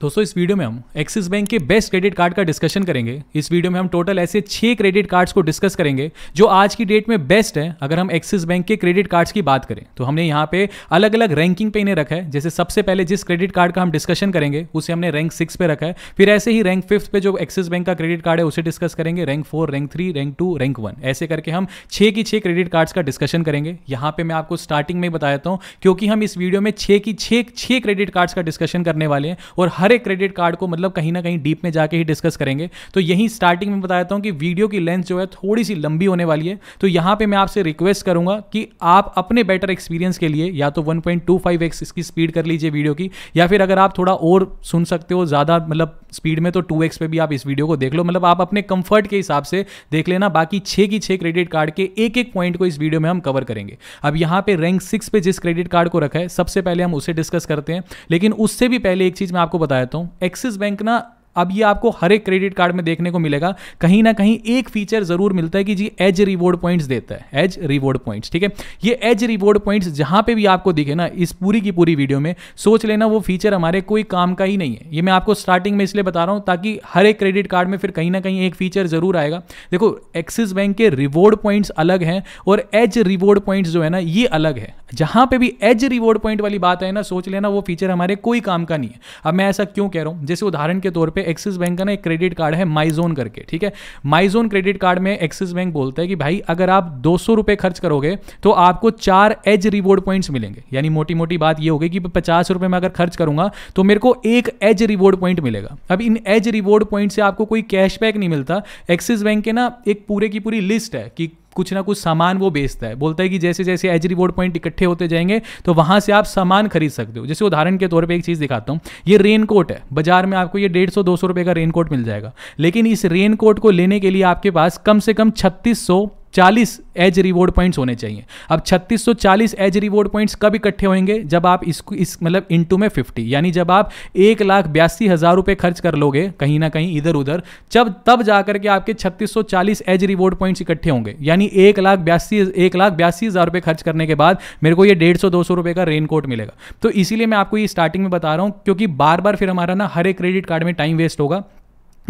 दोस्तों, इस वीडियो में हम एक्सिस बैंक के बेस्ट क्रेडिट कार्ड का डिस्कशन करेंगे। इस वीडियो में हम टोटल ऐसे छह क्रेडिट कार्ड्स को डिस्कस करेंगे, जो आज की डेट में बेस्ट है, अगर हम एक्सिस बैंक के क्रेडिट कार्ड्स की बात करें। तो हमने यहाँ पे अलग अलग रैंकिंग पे इन्हें रखा है। जैसे सबसे पहले जिस क्रेडिट कार्ड का हम डिस्कशन करेंगे, उसे हमने रैंक सिक्स पे रखा है। फिर ऐसे ही रैंक फिफ्थ पे जो एक्सिस बैंक का क्रेडिट कार्ड है, उसे डिस्कस करेंगे। Rank four rank three rank two rank one ऐसे करके हम छह की छह क्रेडिट कार्ड्स का डिस्कशन करेंगे। यहाँ पे मैं आपको स्टार्टिंग में बता देता हूँ, क्योंकि हम इस वीडियो में छह की छह छह क्रेडिट कार्ड्स का डिस्कशन करने वाले हैं और हर एक क्रेडिट कार्ड को मतलब कहीं ना कहीं डीप में जाके ही डिस्कस करेंगे। तो यही स्टार्टिंग में बताता हूँ कि वीडियो की लेंथ जो है थोड़ी सी लंबी होने वाली है। तो यहाँ पे मैं आपसे रिक्वेस्ट करूँगा कि आप अपने बेटर एक्सपीरियंस के लिए या तो 1.25x इसकी स्पीड कर लीजिए वीडियो की, या फिर अगर आप थोड़ा और सुन सकते हो, ज़्यादा मतलब स्पीड में तो 2x पे भी आप इस वीडियो को देख लो। मतलब आप अपने कंफर्ट के हिसाब से देख लेना, बाकी छह की छह क्रेडिट कार्ड के एक एक पॉइंट को इस वीडियो में हम कवर करेंगे। अब यहाँ पे रैंक सिक्स पे जिस क्रेडिट कार्ड को रखा है, सबसे पहले हम उसे डिस्कस करते हैं, लेकिन उससे भी पहले एक चीज़ मैं आपको बता देता हूँ एक्सिस बैंक ना अब ये आपको हर एक क्रेडिट कार्ड में देखने को मिलेगा। कहीं ना कहीं एक फीचर ज़रूर मिलता है कि जी एज रिवॉर्ड पॉइंट्स देता है। एज रिवॉर्ड पॉइंट्स ठीक है? ये एज रिवॉर्ड पॉइंट्स जहाँ पे भी आपको दिखे ना, इस पूरी की पूरी वीडियो में, सोच लेना वो फीचर हमारे कोई काम का ही नहीं है। ये मैं आपको स्टार्टिंग में इसलिए बता रहा हूँ ताकि हर एक क्रेडिट कार्ड में फिर कहीं ना कहीं एक फीचर ज़रूर आएगा। देखो एक्सिस बैंक के रिवॉर्ड पॉइंट्स अलग हैं और एज रिवॉर्ड पॉइंट्स जो है ना, ये अलग है। जहाँ पे भी एज रिवॉर्ड पॉइंट वाली बात है ना, सोच लेना वो फीचर हमारे कोई काम का नहीं है। अब मैं ऐसा क्यों कह रहा हूँ? जैसे उदाहरण के तौर पर एक्सिस बैंक का ना एक क्रेडिट कार्ड है माइजोन करके, ठीक है? माइजोन क्रेडिट कार्ड में एक्सिस बैंक बोलता है कि भाई, अगर आप दो सौ रुपए खर्च करोगे तो आपको चार एज रिवॉर्ड पॉइंट्स मिलेंगे। यानी मोटी मोटी बात ये होगी कि पचास रुपए में अगर खर्च करूँगा तो मेरे को एक एज रिवॉर्ड पॉइंट मिलेगा। अब इन एज रिवॉर्ड पॉइंट से आपको कोई कैशबैक नहीं मिलता। एक्सिस बैंक के ना एक पूरे की पूरी लिस्ट है कि कुछ ना कुछ सामान वो बेचता है। बोलता है कि जैसे जैसे एज रिवॉर्ड पॉइंट इकट्ठे होते जाएँगे तो वहाँ से आप सामान खरीद सकते हो। जैसे उदाहरण के तौर पर एक चीज़ दिखाता हूँ। ये रेनकोट है। बाज़ार में आपको ये डेढ़ सौ, दो सौ रुपये का रेनकोट मिल जाएगा। लेकिन इस रेनकोट को लेने के लिए आपके पास कम से कम छत्तीस सौ चालीस एज रिवॉर्ड पॉइंट्स होने चाहिए। अब 3640 एज रिवॉर्ड पॉइंट्स कब इकट्ठे होंगे? जब आप इसको इस मतलब इंटू में 50 यानी जब आप एक लाख बयासी हज़ार रुपये खर्च कर लोगे, कहीं ना कहीं इधर उधर, जब तब जाकर के आपके 3640 एज रिवॉर्ड पॉइंट्स इकट्ठे होंगे। यानी एक लाख बयासी एक लाख बयासी हज़ार रुपये खर्च करने के बाद मेरे को ये डेढ़ सौ, दो सौ रुपये का रेन कोट मिलेगा। तो इसीलिए मैं आपको ये स्टार्टिंग में बता रहा हूँ, क्योंकि बार बार फिर हमारा ना हर एक क्रेडिट कार्ड में टाइम वेस्ट होगा।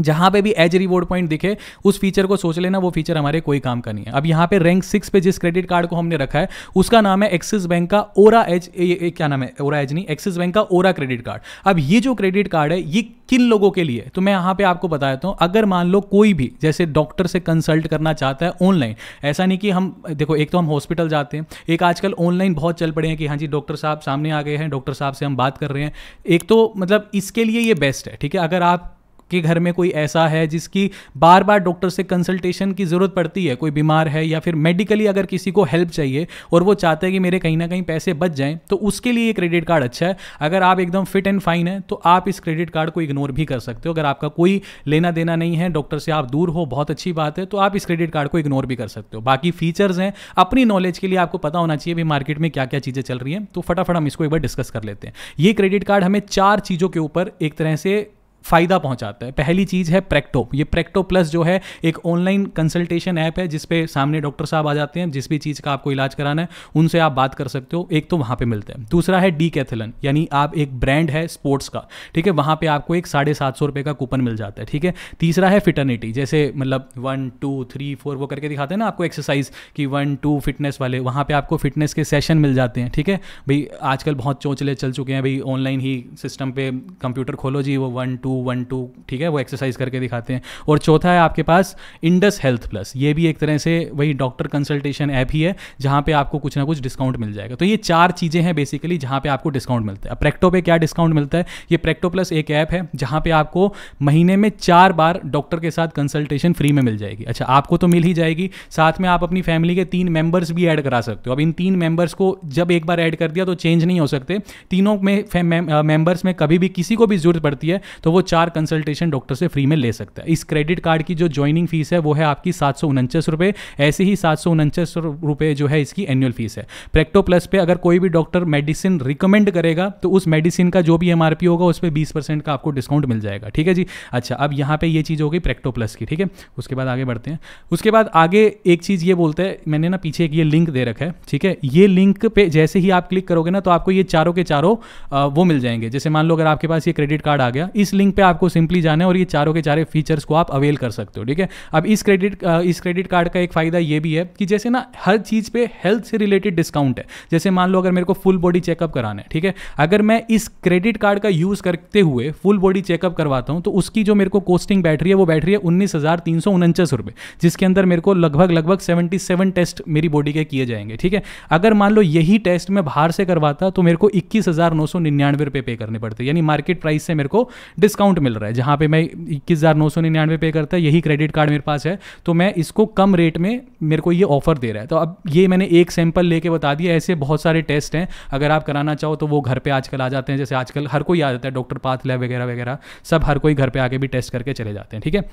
जहाँ पे भी एज रिवॉर्ड पॉइंट दिखे, उस फीचर को सोच लेना, वो फीचर हमारे कोई काम का नहीं है। अब यहाँ पे रैंक सिक्स पे जिस क्रेडिट कार्ड को हमने रखा है, उसका नाम है एक्सिस बैंक का ओरा एज क्या नाम है? ओरा एज नहीं एक्सिस बैंक का ओरा क्रेडिट कार्ड अब ये जो क्रेडिट कार्ड है, ये किन लोगों के लिए? तो मैं यहाँ पे आपको बता देता हूँ, अगर मान लो कोई भी, जैसे डॉक्टर से कंसल्ट करना चाहता है ऑनलाइन ऐसा नहीं कि हम, देखो, एक तो हम हॉस्पिटल जाते हैं, एक आजकल ऑनलाइन बहुत चल पड़े हैं कि हाँ जी डॉक्टर साहब सामने आ गए हैं डॉक्टर साहब से हम बात कर रहे हैं। एक तो मतलब इसके लिए ये बेस्ट है, ठीक है? अगर आप कि घर में कोई ऐसा है जिसकी बार बार डॉक्टर से कंसल्टेशन की ज़रूरत पड़ती है? कोई बीमार है या फिर मेडिकली अगर किसी को हेल्प चाहिए और वो चाहते हैं कि मेरे कहीं ना कहीं पैसे बच जाएँ तो उसके लिए क्रेडिट कार्ड अच्छा है। अगर आप एकदम फिट एंड फाइन है तो आप इस क्रेडिट कार्ड को इग्नोर भी कर सकते हो। अगर आपका कोई लेना देना नहीं है, डॉक्टर से आप दूर हो, बहुत अच्छी बात है तो आप इस क्रेडिट कार्ड को इग्नोर भी कर सकते हो। बाकी फीचर्स हैं, अपनी नॉलेज के लिए आपको पता होना चाहिए भी मार्केट में क्या क्या चीज़ें चल रही हैं तो फटाफट हम इसको एक बार डिस्कस कर लेते हैं। ये क्रेडिट कार्ड हमें चार चीज़ों के ऊपर एक तरह से फ़ायदा पहुंचाता है। पहली चीज़ है प्रेक्टो ये प्रेक्टो प्लस जो है, एक ऑनलाइन कंसल्टेशन ऐप है, जिसपे सामने डॉक्टर साहब आ जाते हैं, जिस भी चीज़ का आपको इलाज कराना है, उनसे आप बात कर सकते हो। एक तो वहाँ पर मिलते हैं। दूसरा है डी कैथलन यानी आप एक ब्रांड है स्पोर्ट्स का। ठीक है, वहाँ पर आपको एक साढ़े सात सौ रुपये का कूपन मिल जाता है। ठीक है, तीसरा है फिटर्निटी जैसे मतलब वन टू थ्री फोर वो करके दिखाते हैं ना आपको एक्सरसाइज की वन टू फिटनेस वाले, वहाँ पर आपको फिटनेस के सेशन मिल जाते हैं। ठीक है, भाई आजकल बहुत चौचले चल चुके हैं, भाई ऑनलाइन ही सिस्टम पे कंप्यूटर खोलो जी, वो वन टू वन टू ठीक है, वो एक्सरसाइज करके दिखाते हैं। और चौथा है आपके पास इंडस हेल्थ प्लस ये भी एक तरह से वही डॉक्टर कंसल्टेशन ऐप ही है, जहाँ पे आपको कुछ ना कुछ डिस्काउंट मिल जाएगा। तो ये चार चीज़ें हैं बेसिकली जहाँ पे आपको डिस्काउंट मिलता है। प्रेक्टो पे क्या डिस्काउंट मिलता है? ये प्रेक्टो प्लस एक ऐप है, जहाँ पे आपको महीने में चार बार डॉक्टर के साथ कंसल्टेशन फ्री में मिल जाएगी। अच्छा आपको तो मिल ही जाएगी, साथ में आप अपनी फैमिली के तीन मेंबर्स भी ऐड करा सकते हो। अब इन तीन मेंबर्स को जब एक बार ऐड कर दिया तो चेंज नहीं हो सकते। तीनों में मेंबर्स में कभी भी किसी को भी ज़रूरत पड़ती है तो वो वो चार कंसल्टेशन डॉक्टर से फ्री में ले सकता है। इस क्रेडिट कार्ड की जो ज्वाइनिंग फ़ीस है, वो है आपकी सात सौ उनचास रुपये ऐसे ही सात सौ उनचास रुपये जो है इसकी एनुअल फ़ीस है। प्रेक्टो प्लस पे अगर कोई भी डॉक्टर मेडिसिन रिकमेंड करेगा तो उस मेडिसिन का जो भी एमआरपी होगा, उस पर बीस परसेंट का आपको डिस्काउंट मिल जाएगा। ठीक है जी? अच्छा अब यहाँ पे ये चीज़ हो गई प्रेक्टो प्लस की। ठीक है? उसके बाद आगे बढ़ते हैं। उसके बाद आगे एक चीज़ ये बोलते हैं, मैंने ना पीछे एक ये लिंक दे रखा है। ठीक है? ये लिंक पे जैसे ही आप क्लिक करोगे ना तो आपको ये चारों के चारों वो मिल जाएँगे। जैसे मान लो अगर आपके पास ये क्रेडिट कार्ड आ गया, इस लिंक पे आपको सिंपली जाना है और ये चारों के चारे फीचर्स को आप अवेल कर सकते हो, ठीक है? अब इस क्रेडिट इस क्रेडिट कार्ड का एक फ़ायदा ये भी है कि जैसे ना हर चीज़ पे हेल्थ से रिलेटेड डिस्काउंट है। जैसे मान लो अगर मेरे को फुल बॉडी चेकअप कराना है, ठीक है? अगर मैं इस क्रेडिट कार्ड का यूज़ करते हुए फुल बॉडी चेकअप करवाता हूँ तो उसकी जो मेरे को कोस्टिंग बैठ रही है, वो बैठ रही है उन्नीस हज़ार तीन सौ उनचास रुपये जिसके अंदर मेरे को लगभग लगभग सेवेंटी सेवन टेस्ट मेरी बॉडी के किए जाएँगे, ठीक है? अगर मान लो यही टेस्ट मैं बाहर से करवाता तो मेरे को इक्कीस हज़ार नौ सौ निन्यानवे रुपये पे करने पड़ते, यानी मार्केट प्राइस से मेरे को डिस्काउंट मिल रहा है। जहाँ पे मैं इक्कीस हज़ार नौ सौ निन्यानवे पे करता है, यही क्रेडिट कार्ड मेरे पास है। तो मैं इसको कम रेट में मेरे को ये ऑफ़र दे रहा है। तो अब ये मैंने एक सैंपल लेके बता दिया, ऐसे बहुत सारे टेस्ट हैं। अगर आप कराना चाहो तो वो घर पर आजकल आ जाते हैं। जैसे आजकल हर कोई आ जाता है डॉक्टर पाथ लैब वगैरह वगैरह। सब हर कोई घर पर आके भी टेस्ट करके चले जाते हैं, ठीक है?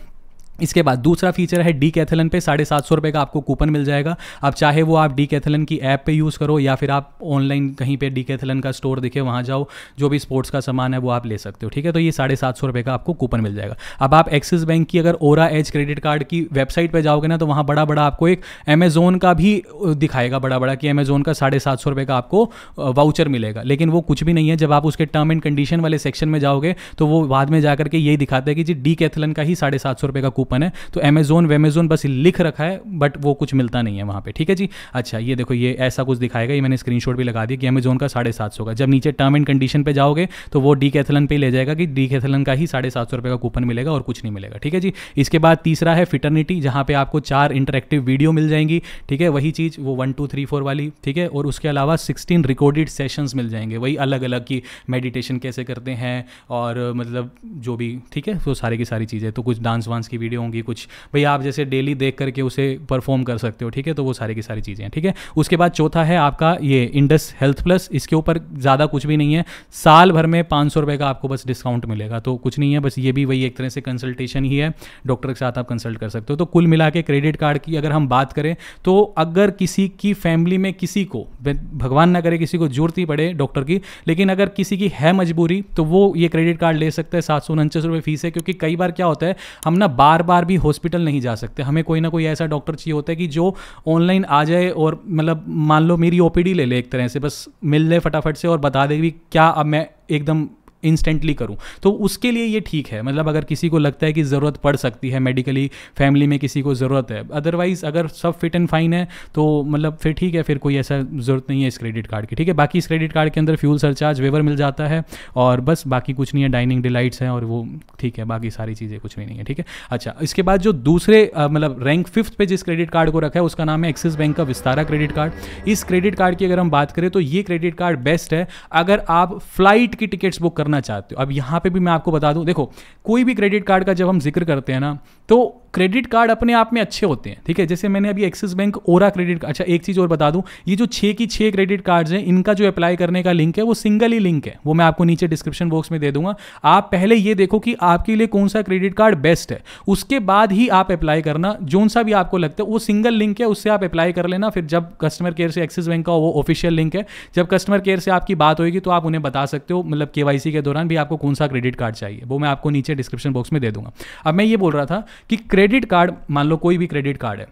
इसके बाद दूसरा फीचर है डी कैथलन पे, साढ़े सात सौ रुपये का आपको कूपन मिल जाएगा। अब चाहे वो आप डी कैथलन की ऐप पे यूज़ करो या फिर आप ऑनलाइन कहीं पे डी कैथलन का स्टोर दिखे, वहाँ जाओ, जो भी स्पोर्ट्स का सामान है वो आप ले सकते हो, ठीक है? तो ये साढ़े सात सौ रुपये का आपको कूपन मिल जाएगा। अब आप एक्सिस बैंक की अगर ओरा एज क्रेडिट कार्ड की वेबसाइट पर जाओगे ना तो वहाँ बड़ा बड़ा आपको एक अमेजोन का भी दिखाएगा बड़ा बड़ा कि अमेजोन का साढ़े सात सौ रुपये का आपको वाउचर मिलेगा। लेकिन वो कुछ भी नहीं है। जब आप उसके टर्म एंड कंडीशन वाले सेक्शन में जाओगे तो वो बाद में जाकर के यही दिखाता है कि जी डी कैथलन का ही साढ़े सात सौ रुपये का कूपन है तो अमेजोन वेमेजोन बस लिख रखा है बट वो कुछ मिलता नहीं है वहाँ पर ठीक है जी? अच्छा ये देखो, ये ऐसा कुछ दिखाएगा, ये मैंने स्क्रीनशॉट भी लगा दिया कि अमेजोन का साढ़े सात सौ का। जब नीचे टर्म एंड कंडीशन पर जाओगे तो वो डी कैथलन पे ले जाएगा कि डी कैथलन का ही साढ़े सात सौ रुपये का कूपन मिलेगा और कुछ नहीं मिलेगा, ठीक है जी? इसके बाद तीसरा है फिटर्निटी जहाँ पे आपको चार इंटरेक्टिव वीडियो मिल जाएँगी, ठीक है? वही चीज़, वो वन टू थ्री फोर वाली, ठीक है? और उसके अलावा सिक्सटीन रिकॉर्डेड सेशंस मिल जाएँगे, वही अलग अलग की मेडिटेशन कैसे करते हैं और मतलब जो भी, ठीक है? वो सारी की सारी चीज़ें तो कुछ डांस वांस की वीडियो होंगी कुछ। भाई आप जैसे डेली देख करके उसे परफॉर्म कर सकते हो, ठीक है? तो वो सारी की सारी चीज़ें हैं, ठीक है? उसके बाद चौथा है आपका ये इंडस हेल्थ प्लस इसके ऊपर ज़्यादा कुछ भी नहीं है। साल भर में पाँच सौ का आपको बस डिस्काउंट मिलेगा तो कुछ नहीं है, बस ये भी वही एक तरह से कंसल्टेशन ही है। डॉक्टर के साथ आप कंसल्ट कर सकते हो। तो कुल मिला के क्रेडिट कार्ड की अगर हम बात करें तो अगर किसी की फैमिली में किसी को भगवान ना करे किसी को ज़रूरत ही पड़े डॉक्टर की, लेकिन अगर किसी की है मजबूरी तो वो ये क्रेडिट कार्ड ले सकता है, सात सौ उनचास रुपये फ़ीस है, क्योंकि कई बार क्या होता है, हम ना बार बार भी हॉस्पिटल नहीं जा सकते। हमें कोई ना कोई ऐसा डॉक्टर चाहिए होता है कि जो ऑनलाइन आ जाए और मतलब मान लो मेरी ओपीडी ले ले एक तरह से, बस मिल ले फटाफट से और बता दे भी क्या अब मैं एकदम इंस्टेंटली करूँ। तो उसके लिए ये ठीक है। मतलब अगर किसी को लगता है कि ज़रूरत पड़ सकती है मेडिकली फैमिली में किसी को ज़रूरत है अदरवाइज़ अगर सब फिट एंड फाइन है तो मतलब फिर ठीक है, फिर कोई ऐसा ज़रूरत नहीं है इस क्रेडिट कार्ड की, ठीक है? बाकी इस क्रेडिट कार्ड के अंदर फ्यूल सरचार्ज वेवर मिल जाता है और बस बाकी कुछ नहीं है डाइनिंग डिलाइट्स हैं और वो ठीक है, बाकी सारी चीज़ें कुछ भी नहीं है, ठीक है? अच्छा इसके बाद जो दूसरे मतलब रैंक फिफ्थ पे जिस क्रेडिट कार्ड को रखा है, उसका नाम है एक्सिस बैंक का विस्तारा क्रेडिट कार्ड इस क्रेडिट कार्ड की अगर हम बात करें तो ये क्रेडिट कार्ड बेस्ट है। अगर आप फ़्लाइट की टिकट्स बुक करना चाहते हो। अब यहाँ पे भी मैं आपको बता दूँ, देखो, कोई भी क्रेडिट कार्ड का जब हम ज़िक्र करते हैं ना तो क्रेडिट कार्ड अपने आप में अच्छे होते हैं, ठीक है? जैसे मैंने अभी एक्सिस बैंक ओरा क्रेडिट अच्छा एक चीज़ और बता दूँ, ये जो छः की छः क्रेडिट कार्ड्स हैं, इनका जो अप्लाई करने का लिंक है, वो सिंगल ही लिंक है, वो मैं आपको नीचे डिस्क्रिप्शन बॉक्स में दे दूँगा। आप पहले ये देखो कि आपके लिए कौन सा क्रेडिट कार्ड बेस्ट है, उसके बाद ही आप अप्लाई करना, जोन सा भी आपको लगता है, वो सिंगल लिंक है, उससे आप अप्लाई कर लेना, फिर जब कस्टमर केयर से एक्सिस बैंक का वो ऑफिशियल लिंक है। जब कस्टमर केयर से आपकी बात होगी तो आप उन्हें बता सकते हो मतलब के के दौरान भी आपको कौन सा क्रेडिट कार्ड चाहिए, वो मैं आपको नीचे डिस्क्रिप्शन बॉक्स में दे दूँगा। अब मैं ये बोल रहा था कि क्रेडिट कार्ड मान लो कोई भी क्रेडिट कार्ड है,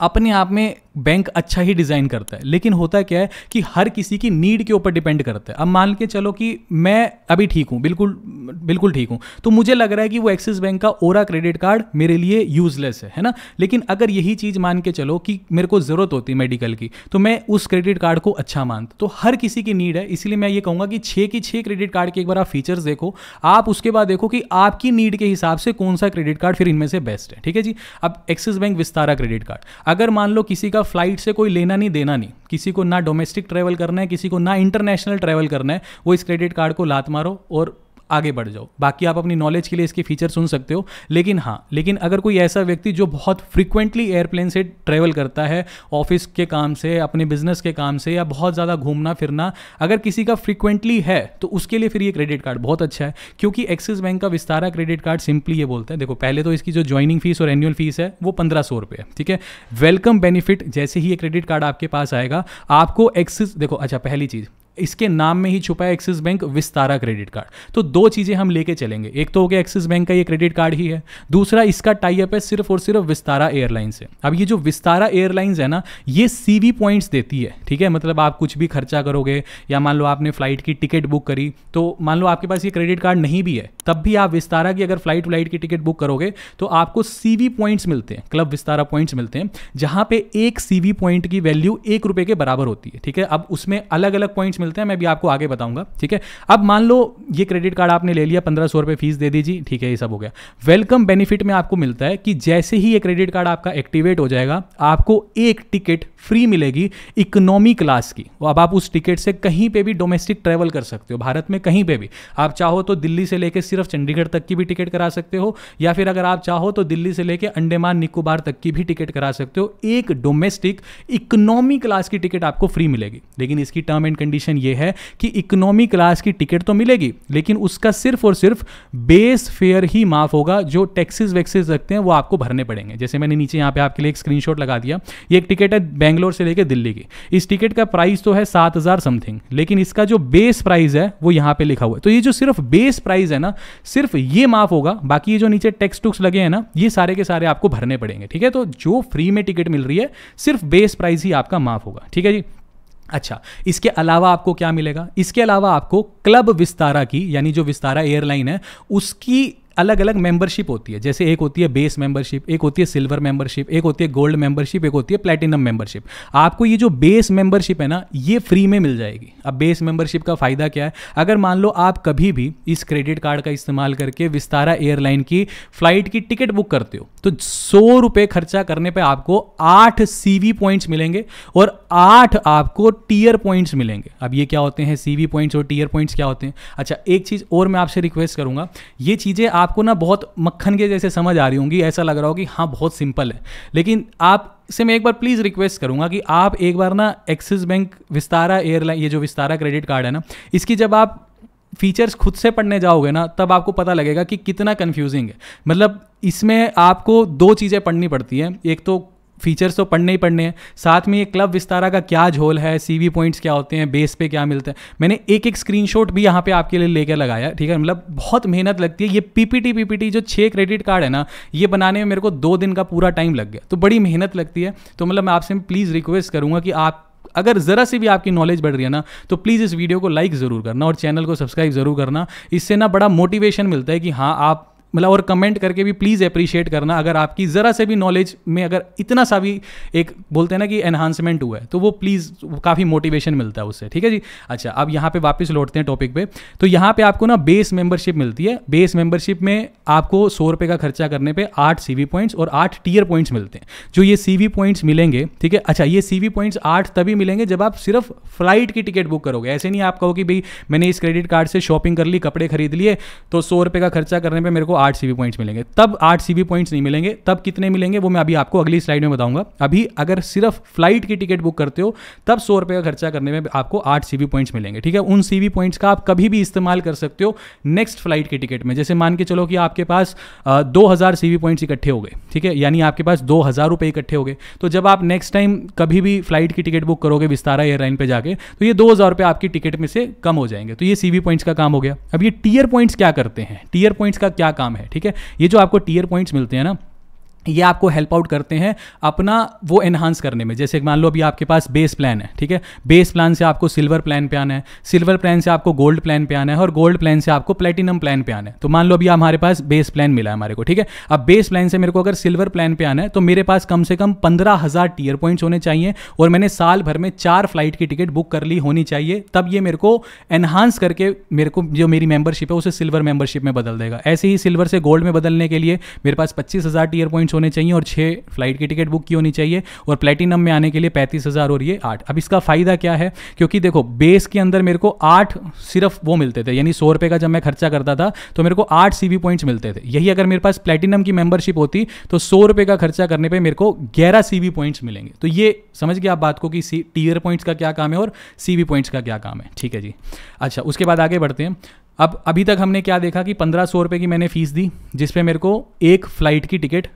अपने आप में बैंक अच्छा ही डिज़ाइन करता है। लेकिन होता क्या है कि हर किसी की नीड के ऊपर डिपेंड करता है। अब मान के चलो कि मैं अभी ठीक हूँ, बिल्कुल बिल्कुल ठीक हूँ तो मुझे लग रहा है कि वो एक्सिस बैंक का ओरा क्रेडिट कार्ड मेरे लिए यूजलेस है है ना? लेकिन अगर यही चीज़ मान के चलो कि मेरे को ज़रूरत होती है मेडिकल की तो मैं उस क्रेडिट कार्ड को अच्छा मानता तो हर किसी की नीड है, इसलिए मैं ये कहूँगा कि छः की छः क्रेडिट कार्ड के एक बार आप फीचर्स देखो। आप उसके बाद देखो कि आपकी नीड के हिसाब से कौन सा क्रेडिट कार्ड फिर इनमें से बेस्ट है, ठीक है जी? अब Axis Bank Vistara credit card अगर मान लो किसी का फ़्लाइट से कोई लेना नहीं, देना नहीं। किसी को ना डोमेस्टिक ट्रैवल करना है, किसी को ना इंटरनेशनल ट्रैवल करना है, वो इस क्रेडिट कार्ड को लात मारो और आगे बढ़ जाओ। बाकी आप अपनी नॉलेज के लिए इसके फीचर सुन सकते हो। लेकिन हाँ लेकिन अगर कोई ऐसा व्यक्ति जो बहुत फ्रिक्वेंटली एयरप्लेन से ट्रेवल करता है ऑफ़िस के काम से, अपने बिज़नेस के काम से या बहुत ज़्यादा घूमना, फिरना, अगर किसी का फ्रिक्वेंटली है तो उसके लिए फिर ये क्रेडिट कार्ड बहुत अच्छा है। क्योंकि एक्सिस बैंक का विस्तारा क्रेडिट कार्ड सिंपली ये बोलता है, देखो, पहले तो इसकी जो ज्वाइनिंग फ़ीस और एनुअल फ़ीस है, वो पंद्रह सौ रुपये ठीक है? वेलकम बेनिफिट जैसे ही ये क्रेडिट कार्ड आपके पास आएगा, आपको एक्सिस देखो अच्छा पहली चीज़ इसके नाम में ही छुपा है Axis Bank Vistara credit card. तो दो चीज़ें हम लेके चलेंगे। एक तो हो गया एक्सिस बैंक का ये क्रेडिट कार्ड ही है। दूसरा इसका टाइप है सिर्फ़ और सिर्फ़ विस्तारा एयरलाइंस से। अब ये जो विस्तारा एयरलाइंस है ना, ये सीवी पॉइंट्स देती है, ठीक है? मतलब आप कुछ भी खर्चा करोगे या मान लो आपने फ़्लाइट की टिकट बुक करी तो मान लो आपके पास ये क्रेडिट कार्ड नहीं भी है तब भी आप विस्तारा की अगर फ़्लाइट व्लाइट की टिकट बुक करोगे तो आपको सीवी पॉइंट्स मिलते हैं, क्लब विस्तारा पॉइंट्स मिलते हैं, जहाँ पे एक सीवी पॉइंट की वैल्यू एक रुपए के बराबर होती है, ठीक है? अब उसमें अलग अलग पॉइंट्स मिलते हैं, मैं भी आपको आगे बताऊँगा, ठीक है? अब मान लो ये क्रेडिट कार्ड आपने ले लिया, पंद्रह सौ रुपए फ़ीस दे दीजिए, ठीक है, ये सब हो गया। वेलकम बेनिफिट में आपको मिलता है कि जैसे ही ये क्रेडिट कार्ड आपका एक्टिवेट हो जाएगा, आपको एक टिकट फ्री मिलेगी इकोनॉमी क्लास की। अब आप उस टिकट से कहीं पे भी डोमेस्टिक ट्रेवल कर सकते हो, भारत में कहीं पे भी। आप चाहो तो दिल्ली से लेकर सिर्फ़ चंडीगढ़ तक की भी टिकट करा सकते हो, या फिर अगर आप चाहो तो दिल्ली से लेकर अंडेमान, निकोबार तक की भी टिकट करा सकते हो। एक डोमेस्टिक, इकोनॉमी क्लास की टिकट आपको फ्री मिलेगी। लेकिन इसकी टर्म एंड कंडीशन ये है कि इकोनॉमी क्लास की टिकट तो मिलेगी, लेकिन उसका सिर्फ़ और सिर्फ़ बेस फेयर ही माफ़ होगा, जो टैक्सेस वैक्सेस रखते हैं, वो आपको भरने पड़ेंगे। जैसे मैंने नीचे यहाँ पे आपके लिए एक स्क्रीनशॉट लगा दिया। ये एक टिकट है बैंगलोर से लेकर दिल्ली की। इस टिकट का प्राइस तो है सात हज़ार समथिंग लेकिन इसका जो बेस प्राइस है, वो यहाँ पे लिखा हुआ है। तो ये जो सिर्फ़ बेस प्राइस है ना सिर्फ़ ये माफ़ होगा, बाकी ये जो नीचे टेक्स्ट टुक्स लगे हैं ना, ये सारे के सारे आपको भरने पड़ेंगे, ठीक है? तो जो फ्री में टिकट मिल रही है, सिर्फ़ बेस प्राइस ही आपका माफ़ होगा, ठीक है जी? अच्छा इसके अलावा आपको क्या मिलेगा? इसके अलावा आपको क्लब विस्तारा की, यानी जो विस्तारा एयरलाइन है, उसकी अलग अलग मेंबरशिप होती है। जैसे एक होती है बेस मेंबरशिप एक होती है सिल्वर मेंबरशिप एक होती है गोल्ड मेंबरशिप एक होती है प्लेटिनम मेंबरशिप आपको ये जो बेस मेंबरशिप है ना, ये फ्री में मिल जाएगी। अब बेस मेंबरशिप का फ़ायदा क्या है? अगर मान लो आप कभी भी इस क्रेडिट कार्ड का इस्तेमाल करके विस्तारा एयरलाइन की फ़्लाइट की टिकट बुक करते हो तो सौ रुपए खर्चा करने पर आपको आठ सीवी पॉइंट्स मिलेंगे और आठ आपको टीयर पॉइंट्स मिलेंगे। अब ये क्या होते हैं? सीवी पॉइंट्स और टीयर पॉइंट्स क्या होते हैं? अच्छा एक चीज़ और मैं आपसे रिक्वेस्ट करूँगा। ये चीज़ें आप आपको ना बहुत मक्खन के जैसे समझ आ रही होंगी, ऐसा लग रहा हो कि हाँ बहुत सिंपल है। लेकिन आप, से मैं एक बार प्लीज़ रिक्वेस्ट करूँगा कि आप एक बार ना एक्सिस बैंक विस्तारा एयरलाइन ये जो विस्तारा क्रेडिट कार्ड है ना, इसकी जब आप फीचर्स खुद से पढ़ने जाओगे ना, तब आपको पता लगेगा कि कितना कन्फ्यूजिंग है। मतलब इसमें आपको दो चीज़ें पढ़नी पड़ती हैं। एक तो फीचर्स तो पढ़ने ही पढ़ने हैं। साथ में ये क्लब विस्तारा का क्या झोल है सीवी पॉइंट्स क्या होते हैं बेस पे क्या मिलते हैं। मैंने एक एक स्क्रीनशॉट भी यहाँ पे आपके लिए लेकर लगाया, ठीक है? मतलब बहुत मेहनत लगती है। ये पीपीटी पीपीटी जो छः क्रेडिट कार्ड है ना, ये बनाने में मेरे को दो दिन का पूरा टाइम लग गया। तो बड़ी मेहनत लगती है। तो मतलब मैं आपसे प्लीज़ रिक्वेस्ट करूँगा कि आप, अगर ज़रा सी भी आपकी नॉलेज बढ़ रही है ना तो प्लीज़ इस वीडियो को लाइक ज़रूर करना और चैनल को सब्सक्राइब ज़रूर करना। इससे ना बड़ा मोटिवेशन मिलता है कि हाँ आप मतलब और कमेंट करके भी प्लीज़ अप्रिशिएट करना। अगर आपकी ज़रा से भी नॉलेज में अगर इतना सा भी एक बोलते हैं ना कि एनहांसमेंट हुआ है तो वो प्लीज़ काफ़ी मोटिवेशन मिलता है उससे, ठीक है जी? अच्छा अब यहाँ पे वापस लौटते हैं टॉपिक पे। तो यहाँ पे आपको ना बेस मेंबरशिप मिलती है। बेस मेंबरशिप में आपको सौ रुपये का खर्चा करने पर आठ सी पॉइंट्स और आठ टीयर पॉइंट्स मिलते हैं। जो ये सीवी पॉइंट्स मिलेंगे, ठीक है? अच्छा ये सीवी पॉइंट्स आठ तभी मिलेंगे जब आप सिर्फ़ फ़्लाइट की टिकट बुक करोगे। ऐसे नहीं आप कहो कि भाई मैंने इस क्रेडिट कार्ड से शॉपिंग कर ली, कपड़े खरीद लिए तो सौ रुपये का खर्चा करने पर मेरे को आठ सी पॉइंट्स मिलेंगे। तब आठ सीबी पॉइंट्स नहीं मिलेंगे, तब कितने मिलेंगे, वो मैं अभी आपको अगली स्लाइड में बताऊँगा। अभी अगर सिर्फ़ फ़्लाइट की टिकट बुक करते हो, तब सौ रुपये का खर्चा करने में आपको आठ सी पॉइंट्स मिलेंगे, ठीक है? उन सीबी पॉइंट्स का आप कभी भी इस्तेमाल कर सकते हो नेक्स्ट फ़्लाइट की टिकट में। जैसे मान के चलो कि आपके पास दो हज़ार सी पॉइंट्स इकट्ठे हो गए, ठीक है? यानी आपके पास दो हज़ार रुपये इकट्ठे हो गए। तो जब आप नेक्स्ट टाइम कभी भी फ़्लाइट की टिकट बुक करोगे विस्तारा एयरलाइन पे जाके तो ये दो हज़ार रुपये आपकी टिकट में से कम हो जाएँगे। तो ये सी पॉइंट्स का काम हो गया। अब ये टीयर पॉइंट्स क्या करते हैं? टीयर पॉइंट्स का क्या काम है ठीक है? ये जो आपको टीयर पॉइंट्स मिलते हैं ना ये आपको हेल्प आउट करते हैं अपना वो एनहांस करने में। जैसे मान लो अभी आपके पास बेस प्लान है, ठीक है? बेस प्लान से आपको सिल्वर प्लान पे आना है सिल्वर प्लान से आपको गोल्ड प्लान पे आना है और गोल्ड प्लान से आपको प्लेटिनम प्लान पे आना है। तो मान लो अभी हमारे पास बेस प्लान मिला है हमारे को, ठीक है? अब बेस प्लान से मेरे को अगर सिल्वर प्लान पे आना है तो मेरे पास कम से कम पंद्रह हज़ार टीयर पॉइंट्स होने चाहिए और मैंने साल भर में चार फ़्लाइट की टिकट बुक कर ली होनी चाहिए, तब ये मेरे को एनहांस करके मेरे को जो मेरी मेंबरशिप है, उसे सिल्वर मेंबरशिप में बदल देगा। ऐसे ही सिल्वर से गोल्ड में बदलने के लिए मेरे पास पच्चीस हज़ार टीयर पॉइंट्स पॉइंट्स होने चाहिए और छः फ़्लाइट की टिकट बुक की होनी चाहिए और प्लेटिनम में आने के लिए पैंतीस हज़ार और ये आठ। अब इसका फ़ायदा क्या है? क्योंकि देखो बेस के अंदर मेरे को आठ सिर्फ़ वो मिलते थे, यानी सौ रुपये का जब मैं खर्चा करता था तो मेरे को आठ सी पॉइंट्स मिलते थे। यही अगर मेरे पास प्लेटिनम की मेंबरशिप होती तो सौ रुपये का खर्चा करने पर मेरे को ग्यारह सी पॉइंट्स मिलेंगे। तो ये, समझ गया आप बात को कि टीयर पॉइंट्स का क्या काम है और सी पॉइंट्स का क्या काम है। ठीक है जी। अच्छा उसके बाद आगे बढ़ते हैं। अब अभी तक हमने क्या देखा कि पंद्रह सौ रुपये की मैंने फ़ीस दी, जिस पे मेरे को एक फ़्लाइट की टिकट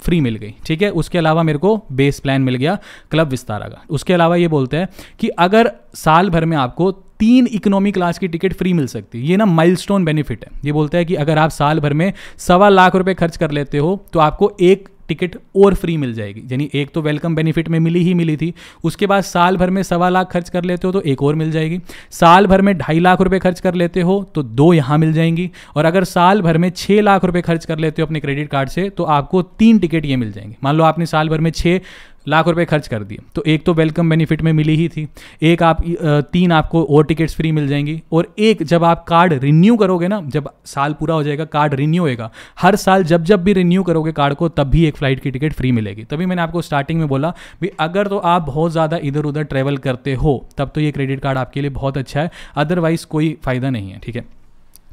फ्री मिल गई, ठीक है? उसके अलावा मेरे को बेस प्लान मिल गया क्लब विस्तारा का। उसके अलावा ये बोलते हैं कि अगर साल भर में आपको तीन इकोनॉमी क्लास की टिकट फ्री मिल सकती है ये ना माइलस्टोन बेनिफिट है। ये बोलता है कि अगर आप साल भर में सवा लाख रुपए खर्च कर लेते हो तो आपको एक टिकट और फ्री मिल जाएगी। यानी एक तो वेलकम बेनिफिट में मिली ही मिली थी, उसके बाद साल भर में सवा लाख खर्च कर लेते हो तो एक और मिल जाएगी। साल भर में ढाई लाख रुपए खर्च कर लेते हो तो दो यहाँ मिल जाएँगी। और अगर साल भर में छः लाख रुपए खर्च कर लेते हो अपने क्रेडिट कार्ड से तो आपको तीन टिकट ये मिल जाएँगे। मान लो आपने साल भर में छः लाख रुपए खर्च कर दिए। तो एक तो वेलकम बेनिफिट में मिली ही थी। एक आप तीन आपको और टिकट्स फ्री मिल जाएँगी। और एक जब आप कार्ड रिन्यू करोगे ना, जब साल पूरा हो जाएगा कार्ड रिन्यू होएगा। हर साल जब जब भी रिन्यू करोगे कार्ड को, तब भी एक फ़्लाइट की टिकट फ्री मिलेगी। तभी मैंने आपको स्टार्टिंग में बोला भी अगर तो आप बहुत ज़्यादा इधर उधर ट्रेवल करते हो, तब तो ये क्रेडिट कार्ड आपके लिए बहुत अच्छा है। अदरवाइज़ कोई फ़ायदा नहीं है, ठीक है?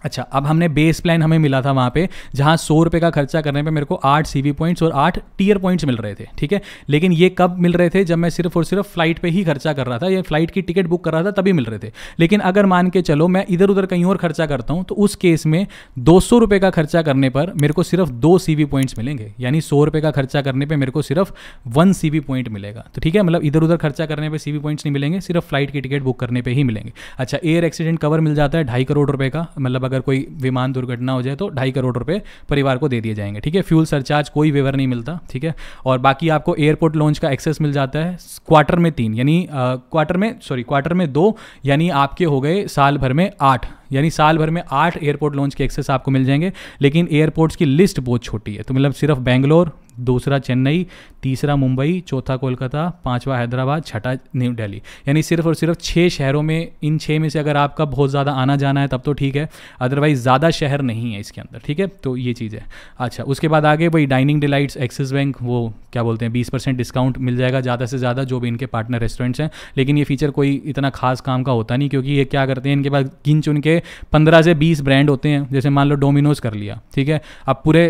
अच्छा अब हमने बेस प्लान हमें मिला था वहाँ पे, जहाँ सौ रुपये का खर्चा करने पे मेरे को आठ सी पॉइंट्स और आठ टीयर पॉइंट्स मिल रहे थे, ठीक है? लेकिन ये कब मिल रहे थे? जब मैं सिर्फ़ और सिर्फ़ फ़्लाइट पे ही खर्चा कर रहा था, या फ़्लाइट की टिकट बुक कर रहा था, तभी मिल रहे थे। लेकिन अगर मान के चलो, मैं इधर उधर कहीं और खर्चा करता हूँ तो उस केस में दो सौ रुपये का खर्चा करने पर मेरे को सिर्फ़ दो सी पॉइंट्स मिलेंगे। यानी सौ रुपये का खर्चा करने पर मेरे को सिर्फ़ वन सी पॉइंट मिलेगा। तो ठीक है मतलब इधर उधर खर्चा करने पर सी पॉइंट्स नहीं मिलेंगे, सिर्फ़ फ़्लाइट की टिकट बुक करने पर ही मिलेंगे। अच्छा एयर एक्सीडेंट कवर मिल जाता है, ढाई करोड़ रुपये का मतलब अगर कोई विमान दुर्घटना हो जाए तो ढाई करोड़ रुपए परिवार को दे दिए जाएँगे, ठीक है? फ्यूल सरचार्ज कोई वेवर नहीं मिलता, ठीक है? और बाकी आपको एयरपोर्ट लॉन्च का एक्सेस मिल जाता है क्वार्टर में तीन, यानी क्वार्टर में सॉरी क्वार्टर में दो, यानी आपके हो गए साल भर में आठ। यानी साल भर में आठ एयरपोर्ट लॉन्च के एक्सेस आपको मिल जाएँगे, लेकिन एयरपोर्ट्स की लिस्ट बहुत छोटी है। तो मतलब सिर्फ़ बेंगलोर, दूसरा चेन्नई, तीसरा मुंबई, चौथा कोलकाता, पांचवा हैदराबाद, छठा न्यू दिल्ली। यानी सिर्फ़ और सिर्फ़ छः शहरों में, इन छः में से अगर आपका बहुत ज़्यादा आना जाना है, तब तो ठीक है अदरवाइज़ ज़्यादा शहर नहीं है इसके अंदर, ठीक है? तो ये चीज़ है। अच्छा उसके बाद आगे वही डाइनिंग डिलाइट्स एक्सिस बैंक वो क्या बोलते हैं, बीस परसेंट डिस्काउंट मिल जाएगा ज़्यादा से ज़्यादा, जो भी इनके पार्टनर रेस्टोरेंट्स हैं। लेकिन ये फीचर कोई इतना खास काम का होता नहीं, क्योंकि ये क्या करते हैं, इनके पास गिन चुन के पंद्रह से बीस ब्रांड होते हैं, जैसे मान लो डोमिनोज कर लिया, ठीक है? अब पूरे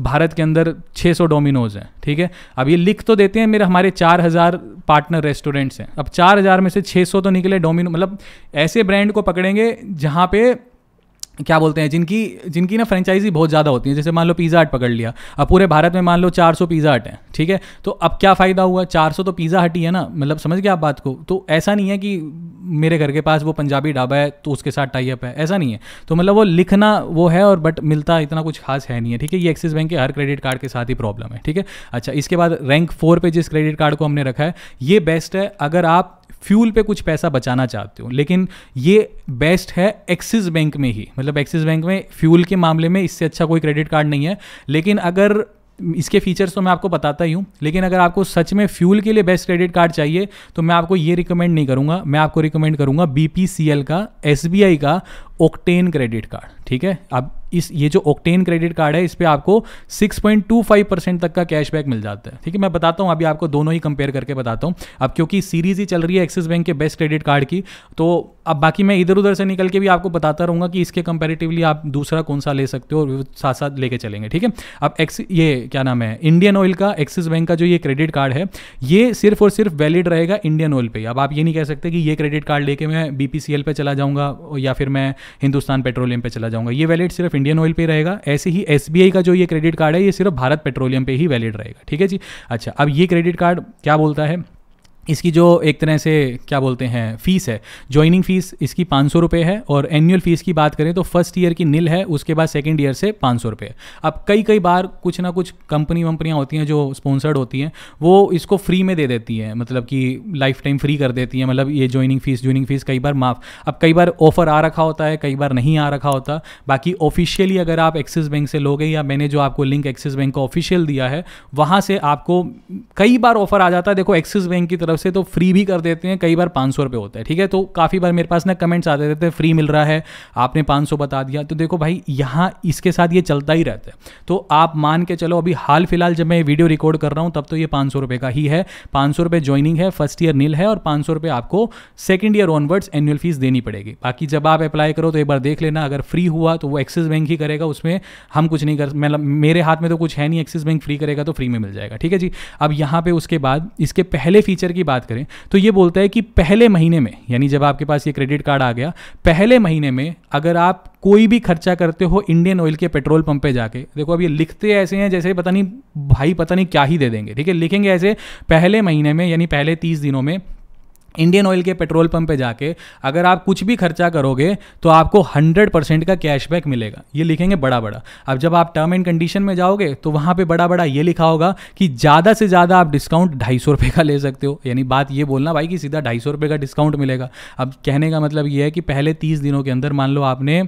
भारत के अंदर छः सौ डोमिनोज हैं, ठीक है? अब ये लिख तो देते हैं मेरे, हमारे चार हज़ार पार्टनर रेस्टोरेंट्स हैं। अब चार हज़ार में से छः सौ तो निकले डोमिनो मतलब ऐसे ब्रांड को पकड़ेंगे जहाँ पे क्या बोलते हैं, जिनकी जिनकी ना फ्रेंचाइजी बहुत ज़्यादा होती है, जैसे मान लो पिज़्ज़ा हट पकड़ लिया, अब पूरे भारत में मान लो 400 पिज़्ज़ा हट हैं, ठीक है? तो अब क्या फ़ायदा हुआ? 400 तो पिज़्ज़ा हट ही है ना मतलब समझ गया आप बात को? तो ऐसा नहीं है कि मेरे घर के पास वो पंजाबी ढाबा है तो उसके साथ टाइप है, ऐसा नहीं है। तो मतलब वो लिखना वो है और बट मिलता इतना कुछ खास है नहीं है, ठीक है? ये एक्सिस बैंक के हर क्रेडिट कार्ड के साथ ही प्रॉब्लम है, ठीक है? अच्छा इसके बाद रैंक फोर पे जिस क्रेडिट कार्ड को हमने रखा है, ये बेस्ट है, अगर आप फ्यूल पे कुछ पैसा बचाना चाहते हो, लेकिन ये बेस्ट है एक्सिस बैंक में ही। मतलब एक्सिस बैंक में फ्यूल के मामले में इससे अच्छा कोई क्रेडिट कार्ड नहीं है, लेकिन अगर इसके फीचर्स तो मैं आपको बताता ही हूँ, लेकिन अगर आपको सच में फ्यूल के लिए बेस्ट क्रेडिट कार्ड चाहिए तो मैं आपको ये रिकमेंड नहीं करूँगा। मैं आपको रिकमेंड करूँगा बी का एसबीआई का ओक्टेन क्रेडिट कार्ड, ठीक है? अब इस, ये जो ओक्टेन क्रेडिट कार्ड है, इस पर आपको 6.25 परसेंट तक का कैशबैक मिल जाता है। ठीक है, मैं बताता हूँ, अभी आपको दोनों ही कंपेयर करके बताता हूँ। अब क्योंकि सीरीज़ ही चल रही है एक्सिस बैंक के बेस्ट क्रेडिट कार्ड की तो अब बाकी मैं इधर उधर से निकल के भी आपको बताता रहूँगा कि इसके कंपेरेटिवली आप दूसरा कौन सा ले सकते हो और साथ साथ लेके चलेंगे, ठीक है? अब एक्स ये क्या नाम है? इंडियन ऑयल का एक्सिस बैंक का जो ये क्रेडिट कार्ड है, ये सिर्फ़ और सिर्फ़ वैलिड रहेगा इंडियन ऑयल पे। अब आप ये नहीं कह सकते कि ये क्रेडिट कार्ड लेके मैं बी पे चला जाऊँगा या फिर मैं हिंदुस्तान पेट्रोलियम पे चला जाऊँगा। ये वैलिड सिर्फ़ इंडियन ऑयल पे रहेगा। ऐसे ही एसबीआई का जो ये क्रेडिट कार्ड है, ये सिर्फ़ भारत पेट्रोलियम पे ही वैलिड रहेगा, ठीक है जी? अच्छा अब ये क्रेडिट कार्ड क्या बोलता है? इसकी जो एक तरह से, क्या बोलते हैं, फ़ीस है ज्वाइनिंग फ़ीस इसकी पाँच सौ रुपये है और एनुअल फ़ीस की बात करें तो फ़र्स्ट ईयर की नील है, उसके बाद सेकेंड ईयर से पाँच सौ रुपये अब कई कई बार कुछ ना कुछ कंपनी वंपनियाँ होती हैं जो स्पॉन्सर्ड होती हैं, वो इसको फ्री में दे देती हैं मतलब कि लाइफ टाइम फ्री कर देती हैं मतलब ये ज्वाइनिंग फ़ीस ज्वाइनिंग फ़ीस कई बार माफ़। अब कई बार ऑफ़र आ रखा होता है, कई बार नहीं आ रखा होता। बाकी ऑफिशियली अगर आप एक्सिस बैंक से लोगे या मैंने जो आपको लिंक एक्सिस बैंक का ऑफिशियल दिया है, वहाँ से आपको कई बार ऑफ़र आ जाता है। देखो एक्सिस बैंक की तरफ़ से तो फ्री भी कर देते हैं, कई बार पाँच सौ रुपये होता है, ठीक है? तो काफ़ी बार मेरे पास ना कमेंट्स आते रहते हैं फ्री मिल रहा है, आपने पाँच सौ बता दिया। तो देखो भाई, यहाँ इसके साथ ये चलता ही रहता है। तो आप मान के चलो, अभी हाल फ़िलहाल जब मैं वीडियो रिकॉर्ड कर रहा हूँ, तब तो ये पाँच सौ रुपये का ही है। पाँच सौ रुपये ज्वाइनिंग है फ़र्स्ट ईयर नील है और पाँच सौ रुपये आपको second year onwards annual fees देनी पड़ेगी। बाकी जब आप अप्लाई करो तो एक बार देख लेना, अगर फ्री हुआ तो वो एक्सिस बैंक ही करेगा, उसमें हम कुछ नहीं कर मतलब मेरे हाथ में तो कुछ है नहीं एक्सिस बैंक फ्री करेगा तो फ्री में मिल जाएगा, ठीक है जी? अब यहाँ पे उसके बाद, इसके पहले फीचर की बात करें तो ये बोलता है कि पहले महीने में, यानी जब आपके पास ये क्रेडिट कार्ड आ गया, पहले महीने में अगर आप कोई भी खर्चा करते हो इंडियन ऑयल के पेट्रोल पंप पे जाके, देखो अब ये लिखते ऐसे हैं जैसे पता नहीं, भाई पता नहीं क्या ही दे देंगे, ठीक है, लिखेंगे ऐसे, पहले महीने में, यानी पहले तीस दिनों में इंडियन ऑयल के पेट्रोल पंप पे जाके अगर आप कुछ भी खर्चा करोगे तो आपको 100 परसेंट का कैशबैक मिलेगा। ये लिखेंगे बड़ा बड़ा अब जब आप टर्म एंड कंडीशन में जाओगे तो वहाँ पे बड़ा बड़ा ये लिखा होगा कि ज़्यादा से ज़्यादा आप डिस्काउंट ढाई सौ रुपये का ले सकते हो। यानी बात ये बोलना भाई कि सीधा ढाई सौ रुपये का डिस्काउंट मिलेगा। अब कहने का मतलब ये है कि पहले तीस दिनों के अंदर मान लो आपने